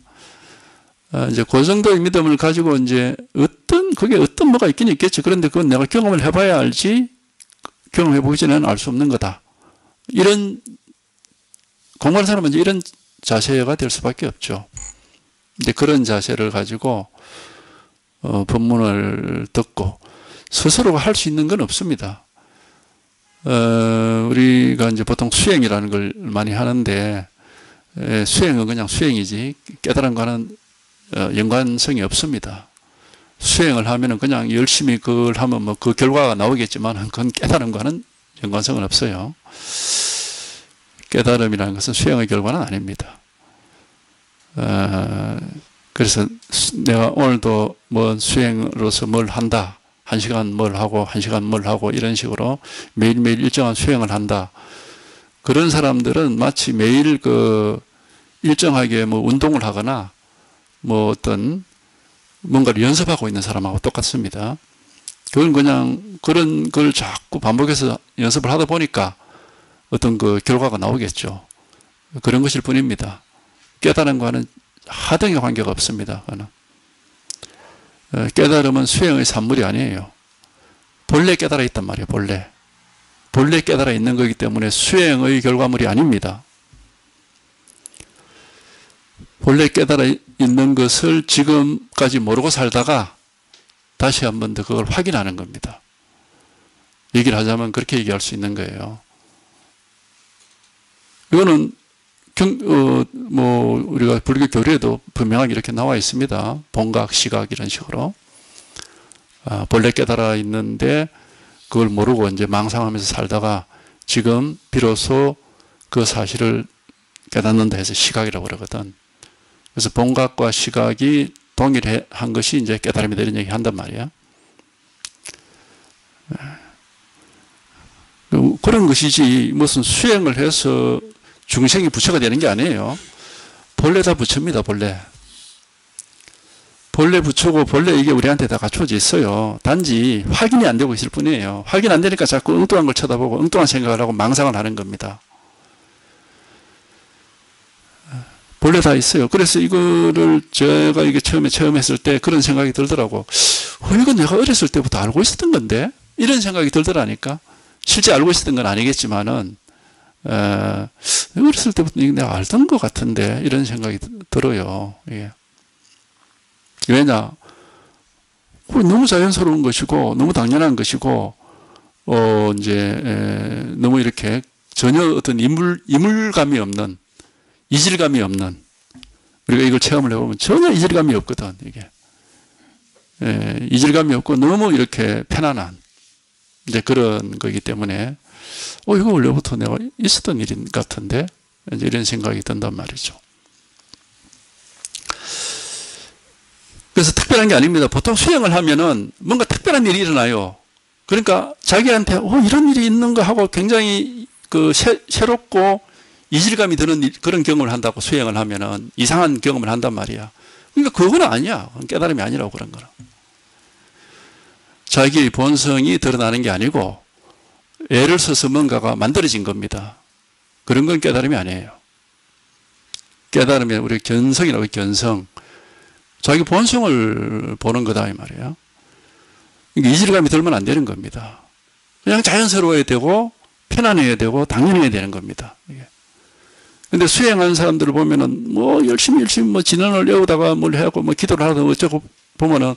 어, 이제 그 정도의 믿음을 가지고 이제 어떤 그게 어떤 뭐가 있긴 있겠지. 그런데 그건 내가 경험을 해봐야 알지 경험해보기 전에는 알 수 없는 거다. 이런 공부하는 사람은 이제 이런 자세가 될 수밖에 없죠. 이제 그런 자세를 가지고 어, 본문을 듣고 스스로가 할 수 있는 건 없습니다. 어, 우리가 이제 보통 수행이라는 걸 많이 하는데 에, 수행은 그냥 수행이지 깨달은 거는 어, 연관성이 없습니다. 수행을 하면은 그냥 열심히 그걸 하면 뭐 그 결과가 나오겠지만 그건 깨달은 거는 연관성은 없어요. 깨달음이라는 것은 수행의 결과는 아닙니다. 어, 그래서 내가 오늘도 뭐 수행으로서 뭘 한다. 한 시간 뭘 하고, 한 시간 뭘 하고, 이런 식으로 매일매일 일정한 수행을 한다. 그런 사람들은 마치 매일 그 일정하게 뭐 운동을 하거나 뭐 어떤 뭔가를 연습하고 있는 사람하고 똑같습니다. 그건 그냥 그런 걸 자꾸 반복해서 연습을 하다 보니까 어떤 그 결과가 나오겠죠. 그런 것일 뿐입니다. 깨달은 과는 하등의 관계가 없습니다. 어, 깨달음은 수행의 산물이 아니에요. 본래 깨달아 있단 말이에요. 본래. 본래 깨달아 있는 거기 때문에 수행의 결과물이 아닙니다. 본래 깨달아 있는 것을 지금까지 모르고 살다가 다시 한 번 더 그걸 확인하는 겁니다. 얘기를 하자면 그렇게 얘기할 수 있는 거예요. 이거는 경, 어, 뭐, 우리가 불교 교리에도 분명하게 이렇게 나와 있습니다. 본각, 시각, 이런 식으로. 아, 본래 깨달아 있는데, 그걸 모르고 이제 망상하면서 살다가 지금 비로소 그 사실을 깨닫는다 해서 시각이라고 그러거든. 그래서 본각과 시각이 동일한 것이 이제 깨달음이 되는 얘기 한단 말이야. 그런 것이지 무슨 수행을 해서 중생이 부처가 되는 게 아니에요. 본래 다 부처입니다, 본래. 본래 부처고 본래 이게 우리한테 다 갖춰져 있어요. 단지 확인이 안 되고 있을 뿐이에요. 확인 안 되니까 자꾸 엉뚱한 걸 쳐다보고 엉뚱한 생각을 하고 망상을 하는 겁니다. 본래 다 있어요. 그래서 이거를 제가 이게 처음에 체험했을 때 그런 생각이 들더라고. 어, 이건 내가 어렸을 때부터 알고 있었던 건데? 이런 생각이 들더라니까. 실제 알고 있었던 건 아니겠지만은, 에, 어렸을 때부터 내가 알던 것 같은데, 이런 생각이 들어요. 예. 왜냐? 너무 자연스러운 것이고, 너무 당연한 것이고, 어, 이제, 에, 너무 이렇게 전혀 어떤 이물, 이물감이 없는, 이질감이 없는 우리가 이걸 체험을 해보면 전혀 이질감이 없거든 이게 예, 이질감이 없고 너무 이렇게 편안한 이제 그런 거기 때문에 어 이거 원래부터 내가 있었던 일 같은데 이제 이런 생각이 든단 말이죠. 그래서 특별한 게 아닙니다. 보통 수행을 하면은 뭔가 특별한 일이 일어나요. 그러니까 자기한테 어 이런 일이 있는가 하고 굉장히 그 새, 새롭고 이질감이 드는 그런 경험을 한다고 수행을 하면은 이상한 경험을 한단 말이야. 그러니까 그건 아니야. 깨달음이 아니라고 그런 거라. 자기의 본성이 드러나는 게 아니고 애를 써서 뭔가가 만들어진 겁니다. 그런 건 깨달음이 아니에요. 깨달음이 우리 견성이라고 견성. 자기 본성을 보는 거다 이 말이에요. 그러니까 이질감이 들면 안 되는 겁니다. 그냥 자연스러워야 되고 편안해야 되고 당연해야 되는 겁니다. 근데 수행하는 사람들을 보면은 뭐 열심히 열심히 뭐 진언을 외우다가 뭘 하고 뭐 기도를 하다 어쩌고 보면은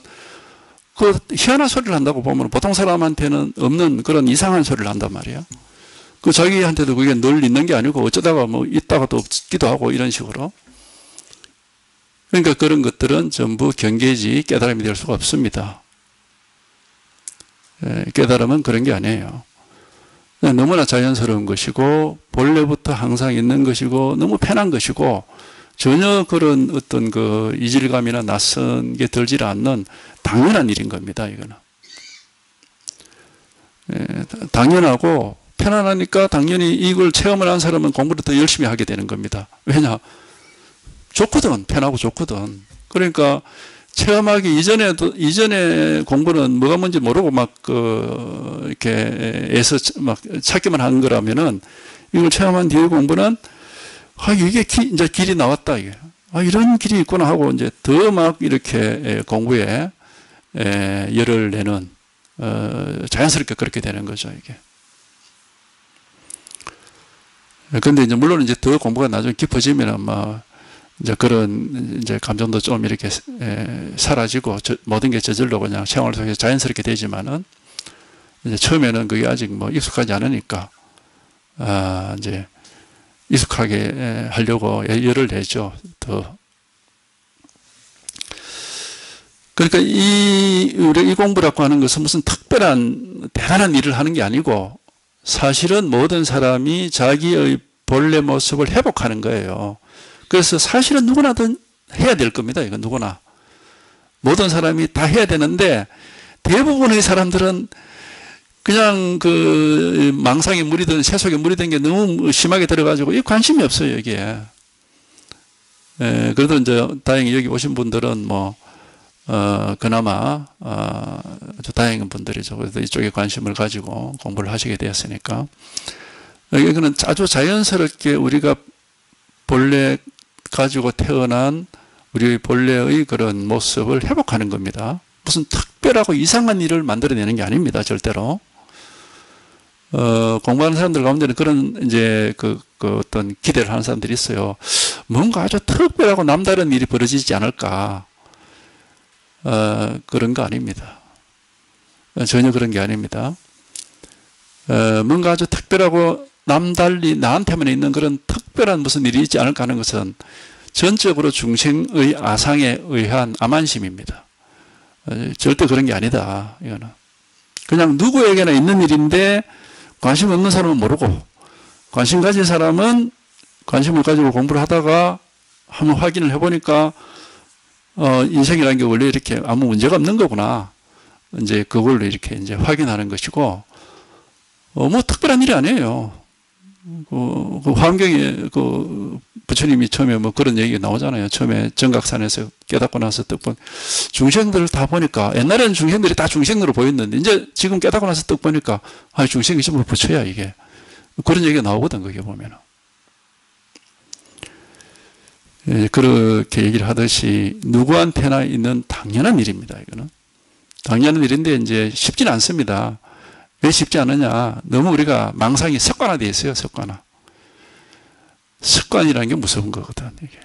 그 희한한 소리를 한다고 보면 보통 사람한테는 없는 그런 이상한 소리를 한단 말이야. 그 자기한테도 그게 늘 있는 게 아니고 어쩌다가 뭐 있다가 또 없기도 하고 이런 식으로. 그러니까 그런 것들은 전부 경계지 깨달음이 될 수가 없습니다. 예, 깨달음은 그런 게 아니에요. 너무나 자연스러운 것이고 본래부터 항상 있는 것이고 너무 편한 것이고 전혀 그런 어떤 그 이질감이나 낯선 게 들지 않는 당연한 일인 겁니다. 이거는 예, 당연하고 편안하니까 당연히 이걸 체험을 한 사람은 공부를 더 열심히 하게 되는 겁니다. 왜냐? 좋거든. 편하고 좋거든. 그러니까 체험하기 이전에도, 이전에 공부는 뭐가 뭔지 모르고 막, 그, 이렇게 애서 막 찾기만 한 거라면은 이걸 체험한 뒤에 공부는 아, 이게 기, 이제 길이 나왔다, 이게. 아, 이런 길이 있구나 하고 이제 더 막 이렇게 공부에 열을 내는, 어, 자연스럽게 그렇게 되는 거죠, 이게. 근데 이제 물론 이제 더 공부가 나중에 깊어지면 막 이제 그런 이제 감정도 좀 이렇게 사라지고 저, 모든 게 저절로 그냥 생활 속에서 자연스럽게 되지만은 이제 처음에는 그게 아직 뭐 익숙하지 않으니까 아 이제 익숙하게 하려고 열을 내죠 더 그러니까 이 우리 이 공부라고 하는 것은 무슨 특별한 대단한 일을 하는 게 아니고 사실은 모든 사람이 자기의 본래 모습을 회복하는 거예요. 그래서 사실은 누구나든 해야 될 겁니다. 이건 누구나. 모든 사람이 다 해야 되는데 대부분의 사람들은 그냥 그 망상에 물이든 세속에 물이 든 게 너무 심하게 들어가지고 이 관심이 없어요, 여기에. 예, 그래도 이제 다행히 여기 오신 분들은 뭐 어, 그나마, 어, 아주 다행한 분들이죠. 그래서 이쪽에 관심을 가지고 공부를 하시게 되었으니까. 이거는 아주 자연스럽게 우리가 본래 가지고 태어난 우리의 본래의 그런 모습을 회복하는 겁니다. 무슨 특별하고 이상한 일을 만들어내는 게 아닙니다. 절대로. 어, 공부하는 사람들 가운데는 그런 이제 그, 그 어떤 기대를 하는 사람들이 있어요. 뭔가 아주 특별하고 남다른 일이 벌어지지 않을까. 어, 그런 거 아닙니다. 어, 전혀 그런 게 아닙니다. 어, 뭔가 아주 특별하고 남달리 나한테만 있는 그런 특별한 무슨 일이 있지 않을까 하는 것은 전적으로 중생의 아상에 의한 암안심입니다. 어, 절대 그런 게 아니다. 이거는 그냥 누구에게나 있는 일인데 관심 없는 사람은 모르고 관심 가진 사람은 관심을 가지고 공부를 하다가 한번 확인을 해보니까 어, 인생이라는 게 원래 이렇게 아무 문제가 없는 거구나. 이제 그걸로 이렇게 이제 확인하는 것이고, 어, 뭐 특별한 일이 아니에요. 그, 그 환경에, 그, 부처님이 처음에 뭐 그런 얘기가 나오잖아요. 처음에 정각산에서 깨닫고 나서 떡 본, 중생들을 다 보니까, 옛날에는 중생들이 다 중생으로 보였는데, 이제 지금 깨닫고 나서 떡 보니까, 아, 중생이 전부 부처야, 이게. 그런 얘기가 나오거든, 그게 보면은. 예, 그렇게 얘기를 하듯이 누구한테나 있는 당연한 일입니다. 이거는 당연한 일인데 이제 쉽지는 않습니다. 왜 쉽지 않느냐? 너무 우리가 망상이 습관화되어 있어요. 습관화. 습관이라는 게 무서운 거거든. 이게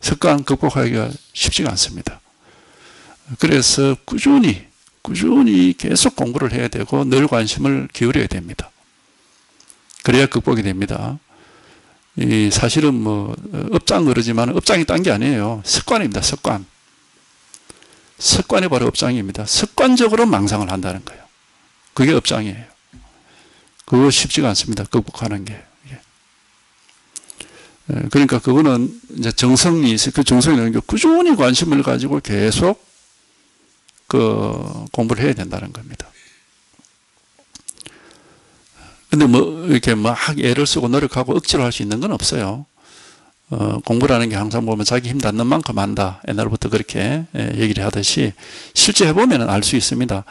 습관 극복하기가 쉽지가 않습니다. 그래서 꾸준히 꾸준히 계속 공부를 해야 되고 늘 관심을 기울여야 됩니다. 그래야 극복이 됩니다. 이 사실은 뭐 업장 그러지만 업장이 딴 게 아니에요. 습관입니다. 습관. 습관이 바로 업장입니다. 습관적으로 망상을 한다는 거예요. 그게 업장이에요. 그거 쉽지가 않습니다. 극복하는 게. 그러니까 그거는 이제 정성이 있어요. 그 정성이라는 게 꾸준히 관심을 가지고 계속 그 공부를 해야 된다는 겁니다. 근데 뭐 이렇게 막 애를 쓰고 노력하고 억지로 할 수 있는 건 없어요. 어, 공부라는 게 항상 보면 자기 힘 닿는 만큼 한다. 옛날부터 그렇게 예, 얘기를 하듯이 실제 해보면 알 수 있습니다.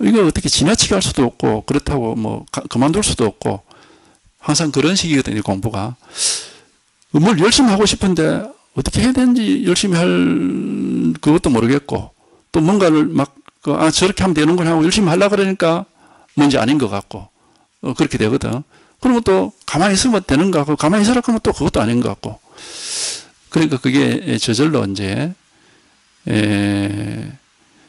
이거 어떻게 지나치게 할 수도 없고 그렇다고 뭐 가, 그만둘 수도 없고 항상 그런 식이거든요 공부가 뭘 열심히 하고 싶은데 어떻게 해야 되는지 열심히 할 그것도 모르겠고 또 뭔가를 막 아, 저렇게 하면 되는 걸 하고 열심히 하려 그러니까 뭔지 아닌 것 같고 어, 그렇게 되거든. 그러면 또 가만히 있으면 되는 것 같고, 가만히 있으라 하면 또 그것도 아닌 것 같고. 그러니까 그게 저절로 이제, 에,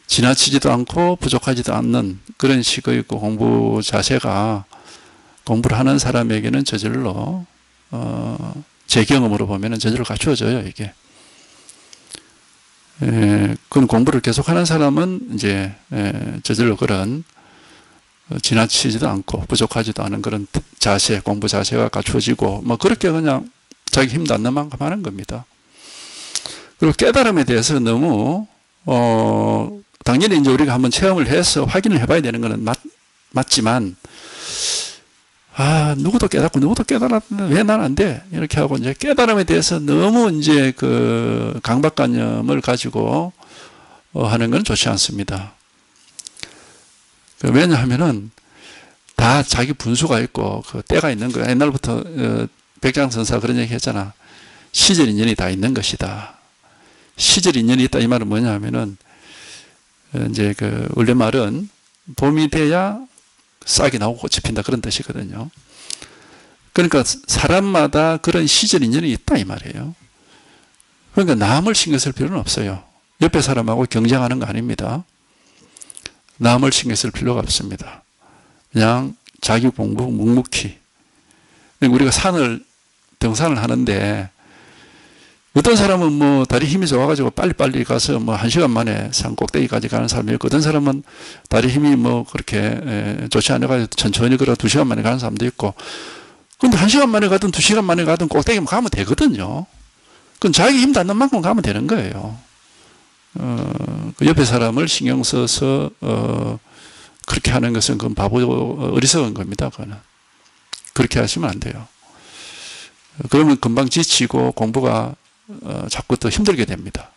지나치지도 않고 부족하지도 않는 그런 식의 그 공부 자세가 공부를 하는 사람에게는 저절로, 어, 제 경험으로 보면은 저절로 갖추어져요, 이게. 에, 그건 공부를 계속하는 사람은 이제, 에, 저절로 그런 어, 지나치지도 않고 부족하지도 않은 그런 자세, 공부 자세가 갖추어지고 뭐 그렇게 그냥 자기 힘 닿는 만큼 하는 겁니다. 그리고 깨달음에 대해서 너무 어 당연히 이제 우리가 한번 체험을 해서 확인을 해봐야 되는 것은 맞, 맞지만 아, 누구도 깨닫고 누구도 깨달았는데 왜 난 안 돼? 이렇게 하고 이제 깨달음에 대해서 너무 이제 그 강박관념을 가지고 어, 하는 건 좋지 않습니다. 그 왜냐하면은 다 자기 분수가 있고 그 때가 있는 거야. 옛날부터 어, 백장선사 그런 얘기 했잖아. 시절 인연이 다 있는 것이다. 시절 인연이 있다 이 말은 뭐냐 하면은 어, 이제 그 원래 말은 봄이 돼야 싹이 나오고 꽃이 핀다 그런 뜻이거든요. 그러니까 사람마다 그런 시절 인연이 있다 이 말이에요. 그러니까 남을 신경 쓸 필요는 없어요. 옆에 사람하고 경쟁하는 거 아닙니다. 남을 신경 쓸 필요가 없습니다. 그냥 자기 공부 묵묵히. 그러니까 우리가 산을 등산을 하는데 어떤 사람은 뭐 다리 힘이 좋아가지고 빨리빨리 가서 뭐 한 시간 만에 산 꼭대기까지 가는 사람이 있고 어떤 사람은 다리 힘이 뭐 그렇게 좋지 않아가지고 천천히 걸어 두 시간 만에 가는 사람도 있고 근데 한 시간 만에 가든 두 시간 만에 가든 꼭대기만 가면 되거든요. 그건 자기 힘 닿는 만큼 가면 되는 거예요. 어, 그 옆에 사람을 신경 써서, 어, 그렇게 하는 것은 그건 바보, 어리석은 겁니다. 그거는. 그렇게 하시면 안 돼요. 그러면 금방 지치고 공부가 어, 자꾸 더 힘들게 됩니다.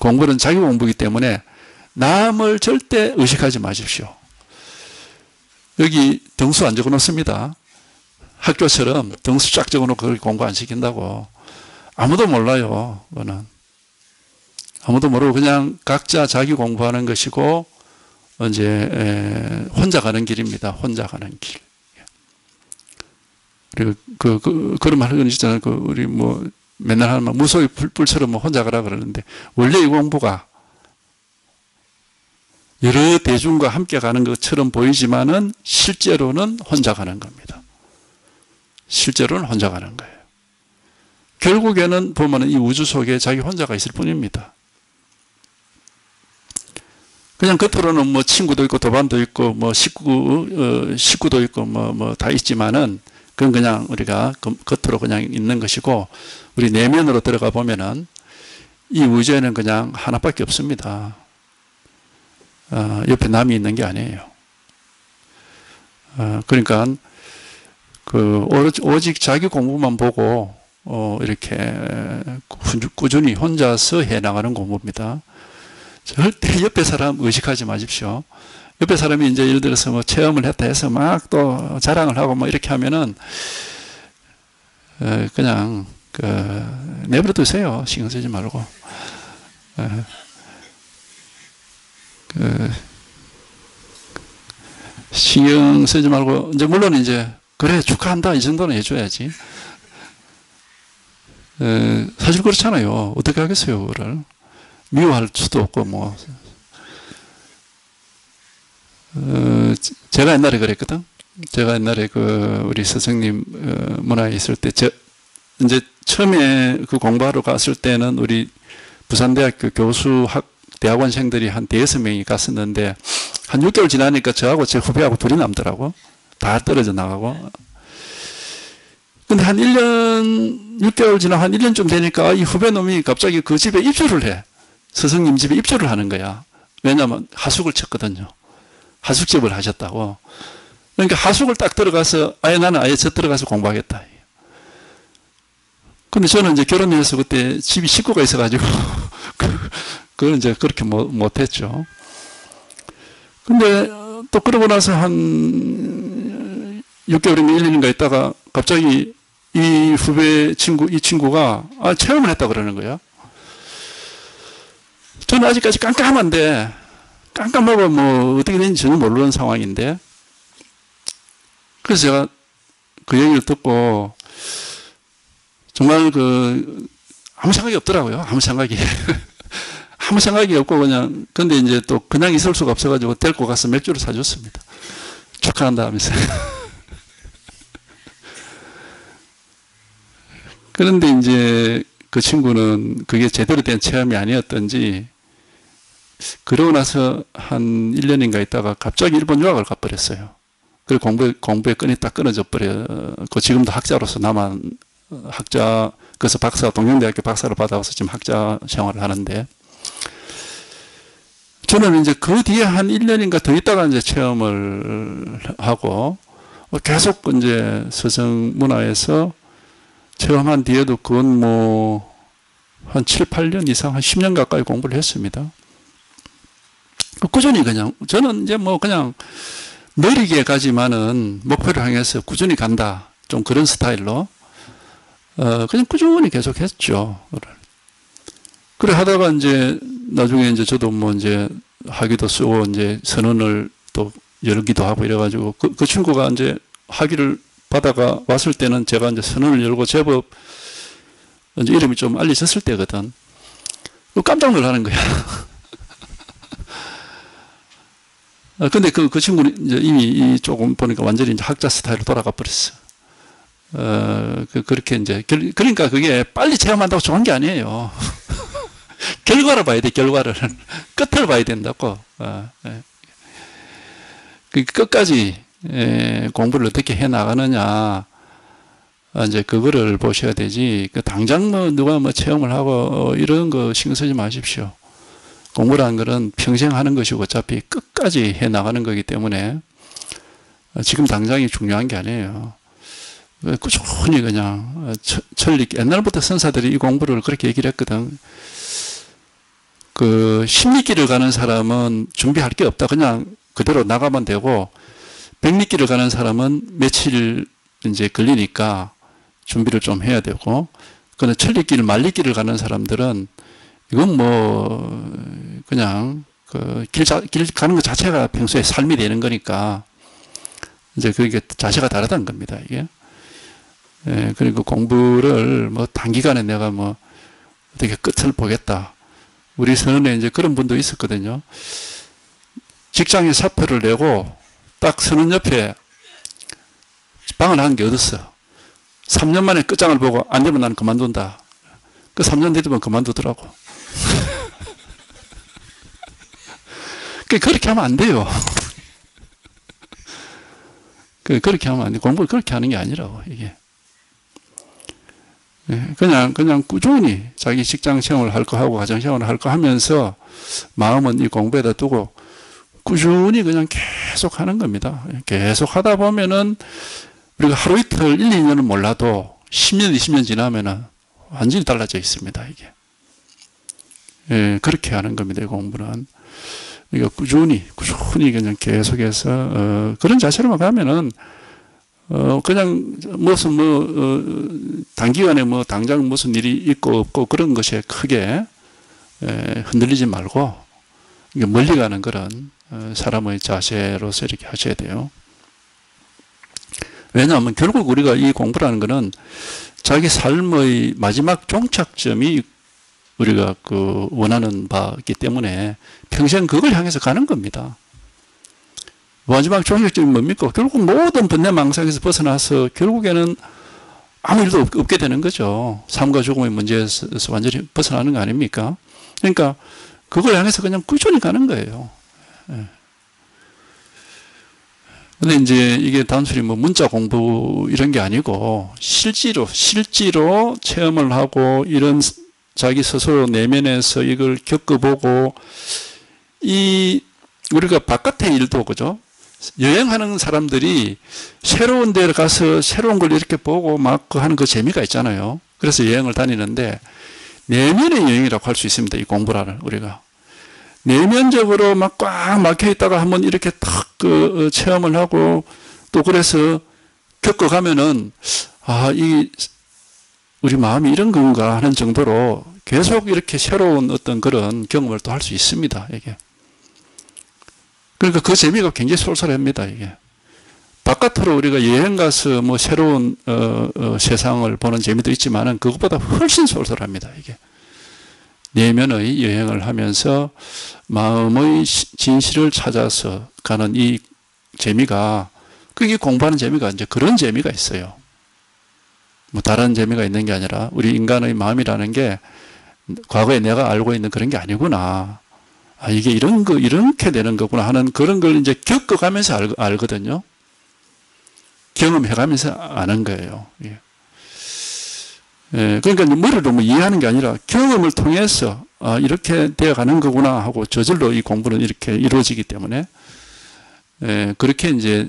공부는 자기 공부이기 때문에 남을 절대 의식하지 마십시오. 여기 등수 안 적어 놓습니다. 학교처럼 등수 쫙 적어 놓고 공부 안 시킨다고. 아무도 몰라요. 그거는. 아무도 모르고 그냥 각자 자기 공부하는 것이고, 이제, 혼자 가는 길입니다. 혼자 가는 길. 그리고 그, 그, 그런 말을 있잖아요. 그, 우리 뭐, 맨날 하는 말, 무소의 불처럼 뭐 혼자 가라 그러는데, 원래 이 공부가 여러 대중과 함께 가는 것처럼 보이지만은 실제로는 혼자 가는 겁니다. 실제로는 혼자 가는 거예요. 결국에는 보면은 이 우주 속에 자기 혼자가 있을 뿐입니다. 그냥 겉으로는 뭐 친구도 있고 도반도 있고 뭐 식구, 어, 식구도 있고 뭐, 뭐 다 있지만은 그건 그냥 우리가 겉으로 그냥 있는 것이고 우리 내면으로 들어가 보면은 이 우주에는 그냥 하나밖에 없습니다. 어, 옆에 남이 있는 게 아니에요. 어, 그러니까 그 오직 자기 공부만 보고 어, 이렇게 꾸준히 혼자서 해 나가는 공부입니다. 절대 옆에 사람 의식하지 마십시오. 옆에 사람이 이제 예를 들어서 뭐 체험을 했다 해서 막 또 자랑을 하고 뭐 이렇게 하면은 어, 그냥 그 내버려 두세요. 신경 쓰지 말고. 어, 그 신경 쓰지 말고 이제 물론 이제 그래 축하한다 이 정도는 해줘야지. 에, 사실 그렇잖아요. 어떻게 하겠어요, 그거를. 미워할 수도 없고, 뭐. 어, 제가 옛날에 그랬거든. 제가 옛날에 그 우리 스승님 어, 문화에 있을 때, 저, 이제 처음에 그 공부하러 갔을 때는 우리 부산대학교 교수학 대학원생들이 한 대여섯 명이 갔었는데 한 6개월 지나니까 저하고 제 후배하고 둘이 남더라고. 다 떨어져 나가고. 근데 한 1년, 6개월 지나 한 1년쯤 되니까 이 후배 놈이 갑자기 그 집에 입주를 해. 스승님 집에 입주를 하는 거야. 왜냐면 하숙을 쳤거든요. 하숙집을 하셨다고. 그러니까 하숙을 딱 들어가서 아예 나는 아예 저 들어가서 공부하겠다. 근데 저는 이제 결혼해서 그때 집이 식구가 있어가지고 그걸 이제 그렇게 못, 못했죠. 근데 또 그러고 나서 한 6개월인가 1년인가 있다가 갑자기 이 후배 친구, 이 친구가 아, 체험을 했다 그러는 거야. 저는 아직까지 깜깜한데, 깜깜하고 뭐 어떻게 되는지 전혀 모르는 상황인데, 그래서 제가 그 얘기를 듣고, 정말 그, 아무 생각이 없더라고요. 아무 생각이. 아무 생각이 없고 그냥, 근데 이제 또 그냥 있을 수가 없어가지고 데리고 가서 맥주를 사줬습니다. 축하한다 하면서. 그런데 이제 그 친구는 그게 제대로 된 체험이 아니었던지, 그러고 나서 한 1년인가 있다가 갑자기 일본 유학을 가버렸어요. 공부, 공부에 끈이 딱 끊어져 버렸고, 지금도 학자로서 남한 학자, 그래서 박사, 동명대학교 박사를 받아서 지금 학자 생활을 하는데, 저는 이제 그 뒤에 한 1년인가 더 있다가 이제 체험을 하고, 뭐 계속 이제 서정 문화에서 체험한 뒤에도 그건 뭐 한 7, 8년 이상, 한 10년 가까이 공부를 했습니다. 꾸준히 그냥, 저는 이제 뭐 그냥 느리게 가지만은 목표를 향해서 꾸준히 간다. 좀 그런 스타일로. 어, 그냥 꾸준히 계속 했죠. 그래 하다가 이제 나중에 이제 저도 뭐 이제 학위도 쓰고 이제 선언을 또 열기도 하고 이래가지고 그, 그 친구가 이제 학위를 받아가 왔을 때는 제가 이제 선언을 열고 제법 이제 이름이 좀 알려졌을 때거든. 깜짝 놀라는 거야. 아, 근데 그, 그 친구는 이제 이미 조금 보니까 완전히 이제 학자 스타일로 돌아가 버렸어. 어, 그, 그렇게 이제, 결, 그러니까 그게 빨리 체험한다고 좋은 게 아니에요. 결과를 봐야 돼, 결과를. 끝을 봐야 된다고. 어, 예. 그 끝까지 예, 공부를 어떻게 해 나가느냐. 아, 이제 그거를 보셔야 되지. 그 당장 뭐 누가 뭐 체험을 하고 어, 이런 거 신경 쓰지 마십시오. 공부라는 것은 평생 하는 것이고 어차피 끝까지 해 나가는 거기 때문에 어, 지금 당장이 중요한 게 아니에요. 꾸준히 그냥 어, 천리 옛날부터 선사들이 이 공부를 그렇게 얘기를 했거든. 그 십리길을 가는 사람은 준비할 게 없다. 그냥 그대로 나가면 되고 백리길을 가는 사람은 며칠 이제 걸리니까 준비를 좀 해야 되고 그런데 천리길, 말리길을 가는 사람들은 이건 뭐 그냥 그길 길 가는 것 자체가 평소에 삶이 되는 거니까 이제 그게 자세가 다르다는 겁니다. 이게. 예, 그리고 공부를 뭐 단기간에 내가 뭐 어떻게 끝을 보겠다. 우리 선언에 이제 그런 분도 있었거든요. 직장에 사표를 내고 딱 선언 옆에 방을 한게 얻었어. 3년 만에 끝장을 보고 안 되면 나는 그만둔다. 그 3년 되면 그만두더라고. 그 그렇게 하면 안 돼요. 그 그렇게 하면 안 돼. 공부를 그렇게 하는 게 아니라고, 이게. 예, 그냥, 그냥 꾸준히 자기 직장 생활을 할 거 하고 가정 생활을 할 거 하면서 마음은 이 공부에다 두고 꾸준히 그냥 계속 하는 겁니다. 계속 하다 보면은 우리가 하루 이틀 1, 2년은 몰라도 10년, 20년 지나면은 완전히 달라져 있습니다, 이게. 예, 그렇게 하는 겁니다, 이 공부는. 그러니까 꾸준히, 꾸준히 그냥 계속해서, 어, 그런 자세로만 가면은, 어, 그냥 무슨 뭐, 어, 단기간에 뭐 당장 무슨 일이 있고 없고 그런 것에 크게, 에, 흔들리지 말고, 멀리 가는 그런 어, 사람의 자세로서 이렇게 하셔야 돼요. 왜냐하면 결국 우리가 이 공부라는 것은 자기 삶의 마지막 종착점이 우리가 그 원하는 바이기 때문에 평생 그걸 향해서 가는 겁니다. 마지막 종착점이 뭡니까? 결국 모든 번뇌 망상에서 벗어나서 결국에는 아무 일도 없게 되는 거죠. 삶과 죽음의 문제에서 완전히 벗어나는 거 아닙니까? 그러니까 그걸 향해서 그냥 꾸준히 가는 거예요. 예. 근데 이제 이게 단순히 뭐 문자 공부 이런 게 아니고 실제로 실제로 체험을 하고 이런 자기 스스로 내면에서 이걸 겪어보고 이 우리가 바깥의 일도 그죠? 여행하는 사람들이 새로운 데 가서 새로운 걸 이렇게 보고 막그 하는 그 재미가 있잖아요. 그래서 여행을 다니는데 내면의 여행이라고 할 수 있습니다. 이 공부라는 우리가. 내면적으로 막 꽉 막혀 있다가 한번 이렇게 탁그 어, 체험을 하고 또 그래서 겪어가면은 아, 이 우리 마음이 이런 건가 하는 정도로 계속 이렇게 새로운 어떤 그런 경험을 또 할 수 있습니다. 이게. 그러니까 그 재미가 굉장히 쏠쏠합니다. 이게. 바깥으로 우리가 여행 가서 뭐 새로운 어, 어, 세상을 보는 재미도 있지만은 그것보다 훨씬 쏠쏠합니다. 이게. 내면의 여행을 하면서 마음의 진실을 찾아서 가는 이 재미가 그게 공부하는 재미가 이제 그런 재미가 있어요. 뭐 다른 재미가 있는 게 아니라 우리 인간의 마음이라는 게 과거에 내가 알고 있는 그런 게 아니구나. 아, 이게 이런 거, 이렇게 되는 거구나 하는 그런 걸 이제 겪어가면서 알, 알거든요. 경험해가면서 아는 거예요. 예. 예, 그러니까 머리로 뭐 이해하는 게 아니라 경험을 통해서 아, 이렇게 되어가는 거구나 하고 저절로 이 공부는 이렇게 이루어지기 때문에 예, 그렇게 이제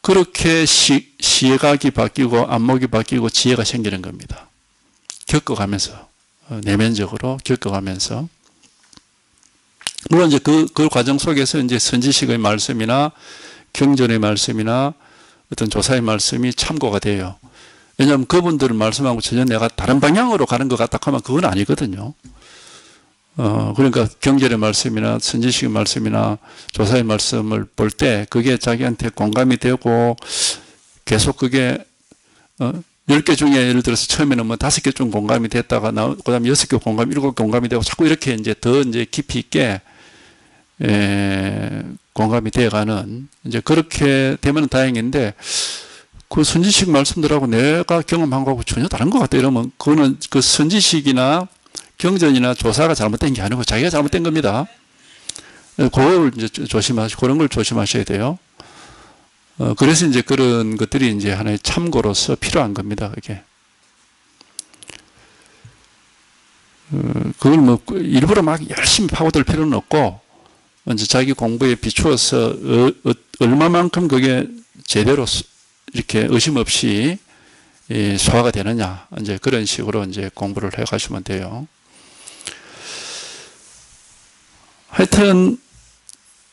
그렇게 시, 시각이 바뀌고 안목이 바뀌고 지혜가 생기는 겁니다. 겪어가면서 어, 내면적으로 겪어가면서 물론 이제 그, 그 과정 속에서 이제 선지식의 말씀이나 경전의 말씀이나 어떤 조사의 말씀이 참고가 돼요. 왜냐하면 그분들 말씀하고 전혀 내가 다른 방향으로 가는 것 같다 하면 그건 아니거든요. 어, 그러니까 경전의 말씀이나 선지식의 말씀이나 조사의 말씀을 볼 때 그게 자기한테 공감이 되고 계속 그게 어, 10개 중에 예를 들어서 처음에는 뭐 다섯 개좀 공감이 됐다가 나, 그 다음에 여섯 개 공감, 일곱 개 공감이 되고 자꾸 이렇게 이제 더 이제 깊이 있게 에, 공감이 되어가는 이제 그렇게 되면 다행인데 그 선지식 말씀들하고 내가 경험한 거하고 전혀 다른 것 같다 이러면 그거는 그 선지식이나 경전이나 조사가 잘못된 게 아니고 자기가 잘못된 겁니다. 그걸 이제 조심하시 그런 걸 조심하셔야 돼요. 어, 그래서 이제 그런 것들이 이제 하나의 참고로서 필요한 겁니다. 그게. 어, 그걸 뭐 일부러 막 열심히 파고들 필요는 없고 이제 자기 공부에 비추어서 어, 어, 얼마만큼 그게 제대로 이렇게 의심 없이 소화가 되느냐 이제 그런 식으로 이제 공부를 해 가시면 돼요. 하여튼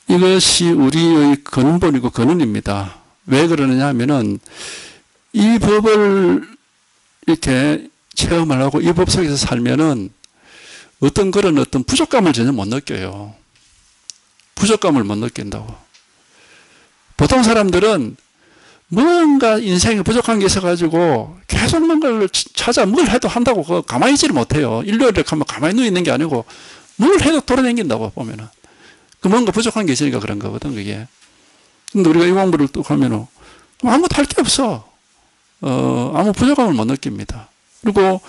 이것이 우리의 근본이고 근원입니다. 왜 그러느냐 하면은 이 법을 이렇게 체험을 하고 이 법 속에서 살면은 어떤 그런 어떤 부족감을 전혀 못 느껴요. 부족감을 못 느낀다고. 보통 사람들은 뭔가 인생에 부족한 게 있어가지고 계속 뭔가를 찾아 뭘 해도 한다고 그 가만히 있지를 못해요. 일요일에 가면 가만히 누워 있는 게 아니고 뭘 해도 돌아다닌다고 보면은. 그 뭔가 부족한 게 있으니까 그런 거거든, 그게. 근데 우리가 이 공부를 또 하면은 아무것도 할 게 없어. 어, 아무 부족함을 못 느낍니다. 그리고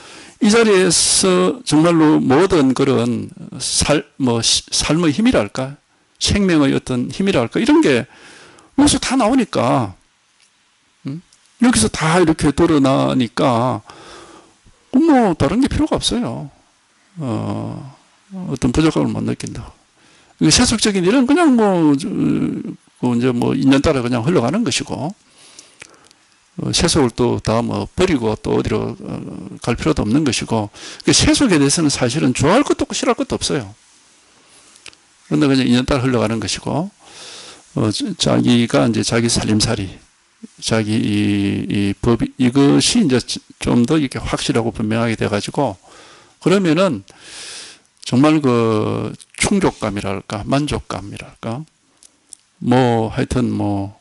이 자리에서 정말로 모든 그런 살, 뭐, 삶의 힘이랄까? 생명의 어떤 힘이랄까? 이런 게 여기서 다 나오니까, 음? 여기서 다 이렇게 드러나니까, 뭐, 다른 게 필요가 없어요. 어, 어떤 부족함을 못 느낀다. 세속적인 일은 그냥 뭐, 그 이제 뭐, 인연 따라 그냥 흘러가는 것이고, 어, 세속을 또 다 뭐 버리고 또 어디로 어, 갈 필요도 없는 것이고, 그 세속에 대해서는 사실은 좋아할 것도 없고 싫어할 것도 없어요. 그런데 그냥 인연 따라 흘러가는 것이고, 어, 자기가 이제 자기 살림살이, 자기 이, 이 법이, 이것이 이제 좀 더 이렇게 확실하고 분명하게 돼가지고, 그러면은 정말 그 충족감이랄까, 만족감이랄까, 뭐 하여튼 뭐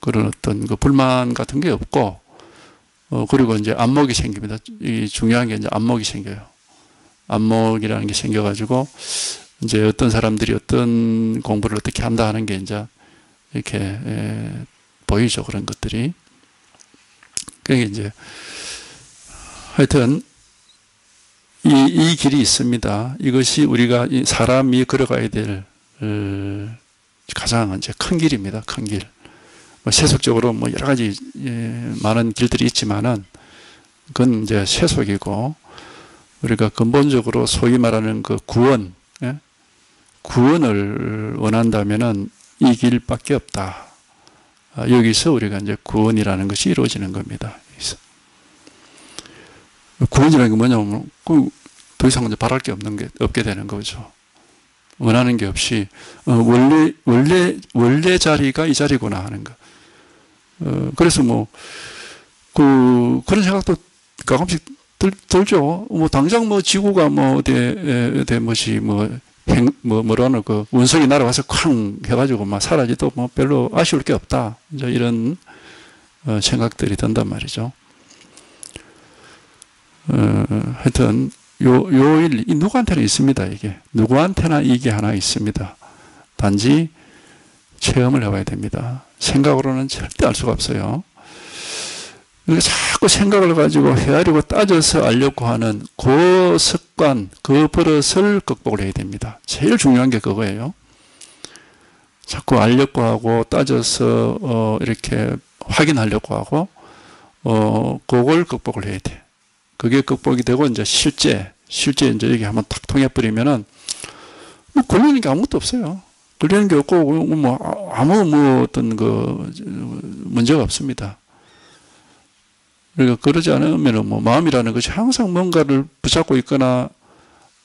그런 어떤 그 불만 같은 게 없고, 어, 그리고 이제 안목이 생깁니다. 이 중요한 게 이제 안목이 생겨요. 안목이라는 게 생겨가지고, 이제 어떤 사람들이 어떤 공부를 어떻게 한다 하는 게 이제 이렇게 에, 보이죠. 그런 것들이. 그게 이제 하여튼 이, 이 길이 있습니다. 이것이 우리가 사람이 걸어가야 될 어, 가장 이제 큰 길입니다. 큰 길. 뭐 세속적으로 뭐 여러 가지 예, 많은 길들이 있지만은 그건 이제 세속이고 우리가 근본적으로 소위 말하는 그 구원, 예? 구원을 원한다면은 이 길밖에 없다. 아, 여기서 우리가 이제 구원이라는 것이 이루어지는 겁니다. 구원이라는 게 뭐냐면 더 이상 이제 바랄 게 없는 게 없게 되는 거죠. 원하는 게 없이 어, 원래 원래 원래 자리가 이 자리구나 하는 거. 어, 그래서 뭐 그 그런 생각도 가끔씩 들, 들죠. 뭐 당장 뭐 지구가 뭐 어디 어디 뭐지 뭐 행, 뭐, 뭐라는 그 운석이 날아와서 쾅 해가지고 막 사라지도 뭐 별로 아쉬울 게 없다. 이제 이런 어, 생각들이 든단 말이죠. 어, 하여튼 요, 요 일, 누구한테나 있습니다, 이게. 누구한테나 이게 하나 있습니다. 단지 체험을 해봐야 됩니다. 생각으로는 절대 알 수가 없어요. 이렇게 자꾸 생각을 가지고 헤아리고 따져서 알려고 하는 그 습관, 그 버릇을 극복을 해야 됩니다. 제일 중요한 게 그거예요. 자꾸 알려고 하고 따져서 어, 이렇게 확인하려고 하고 어, 그걸 극복을 해야 돼. 그게 극복이 되고 이제 실제 실제 이제 여기 한번 탁 통해 버리면은 뭐 걸리는 게 아무것도 없어요. 걸리는 게 없고 뭐 아무 뭐 어떤 그 문제가 없습니다. 그러니까 그러지 않으면 뭐 마음이라는 것이 항상 뭔가를 붙잡고 있거나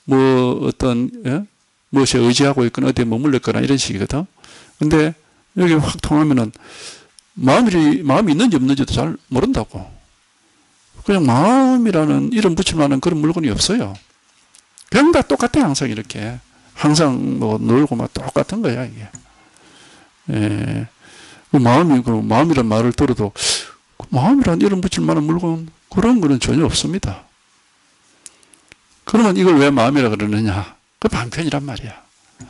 뭐 어떤 예? 무엇에 의지하고 있거나 어디에 머물러 있거나 이런 식이거든. 근데 여기 확 통하면은 마음이 마음이 있는지 없는지도 잘 모른다고. 그냥 마음이라는 이름 붙일 만한 그런 물건이 없어요. 다 똑같아 항상 이렇게. 항상 뭐 놀고 막 똑같은 거야 이게. 예. 그 마음이 그 마음이란 말을 들어도 그 마음이란 이름 붙일 만한 물건 그런 거는 전혀 없습니다. 그러면 이걸 왜 마음이라 그러느냐? 그 방편이란 말이야.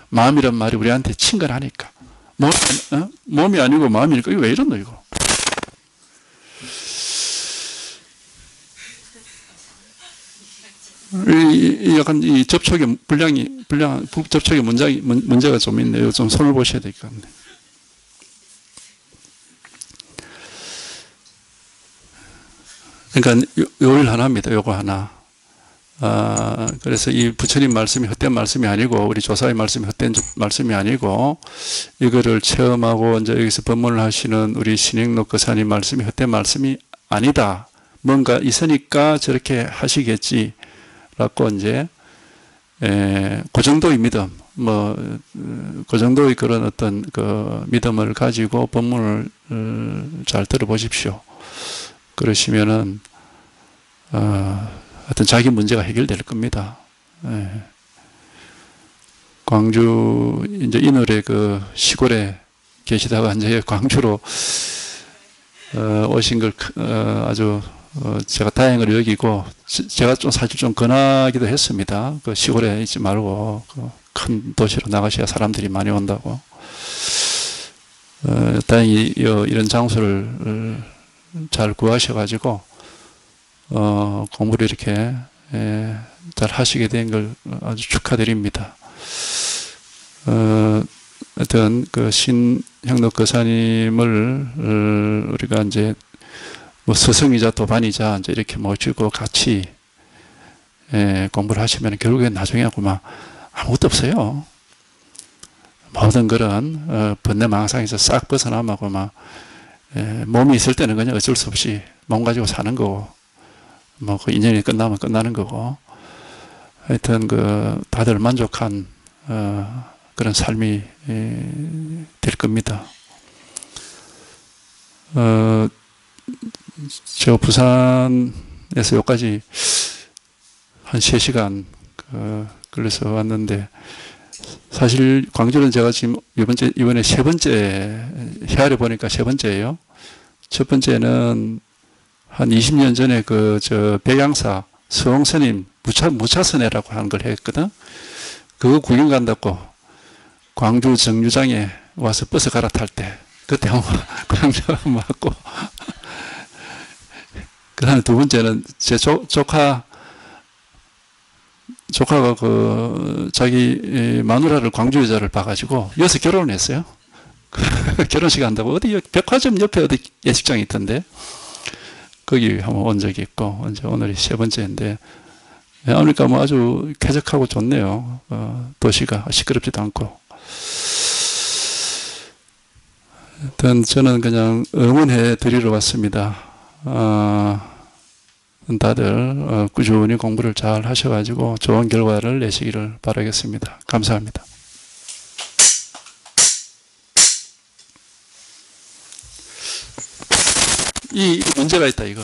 마음이란 말이 우리한테 친근하니까. 몸, 어? 몸이 아니고 마음이니까 이거 왜 이러노 이거? 이, 이 약간 이 접촉의 불량이 불량 접촉의 문장이 문, 문제가 좀 있네요. 좀 손을 보셔야 될 것 같네. 그러니까 요, 요일 하나입니다. 요거 하나. 아, 그래서 이 부처님 말씀이 헛된 말씀이 아니고 우리 조사의 말씀이 헛된 말씀이 아니고 이거를 체험하고 이제 여기서 법문을 하시는 우리 신행록 거사님 말씀이 헛된 말씀이 아니다. 뭔가 있으니까 저렇게 하시겠지. 라고 이제 에, 그 정도의 믿음, 뭐, 그 정도의 그런 어떤 그 믿음을 가지고 법문을 어, 잘 들어보십시오. 그러시면은, 어, 어떤 자기 문제가 해결될 겁니다. 예. 광주, 이제 이늘에 그 시골에 계시다가 이제 광주로 어, 오신 걸 어, 아주 어, 제가 다행을 여기고 제가 좀 사실 좀 권하기도 했습니다. 그 시골에 있지 말고 그 큰 도시로 나가셔야 사람들이 많이 온다고. 어, 다행히 이런 장소를 어, 잘 구하셔가지고 어, 공부를 이렇게 예, 잘 하시게 된 걸 아주 축하드립니다. 어, 어떤 그 신형록 거사님을 어, 우리가 이제 뭐 스승이자 도반이자 이제 이렇게 모시고 같이 예, 공부를 하시면 결국엔 나중에 하고만 아무것도 없어요. 모든 그런 어, 번뇌망상에서 싹 벗어나고 막 예, 몸이 있을 때는 그냥 어쩔 수 없이 몸 가지고 사는 거고 뭐 그 인연이 끝나면 끝나는 거고 하여튼 그 다들 만족한 어, 그런 삶이 예, 될 겁니다. 어, 저 부산에서 여기까지 한 3시간 그 걸려서 왔는데 사실 광주는 제가 지금 이번 째, 이번에 세 번째 헤아려 보니까 세 번째예요. 첫 번째는 한 20년 전에 그 저 백양사 수홍스님 무차 무차선회라고 하는 걸 했거든. 그거 구경 간다고 광주 정류장에 와서 버스 갈아탈 때 그때 한번 광주 맞고 그 다음에 두 번째는 제 조, 조카, 조카가 그 자기 마누라를 광주 여자를 봐가지고 여기서 결혼을 했어요. 결혼식 한다고 어디 백화점 옆에 어디 예식장이 있던데 거기 한번 온 적이 있고 이제 오늘이 세 번째인데 아메리카 뭐 아주 쾌적하고 좋네요. 어, 도시가 시끄럽지도 않고. 하여튼 저는 그냥 응원해 드리러 왔습니다. 어, 다들 어, 꾸준히 공부를 잘 하셔가지고 좋은 결과를 내시기를 바라겠습니다. 감사합니다. 이 문제가 있다 이거.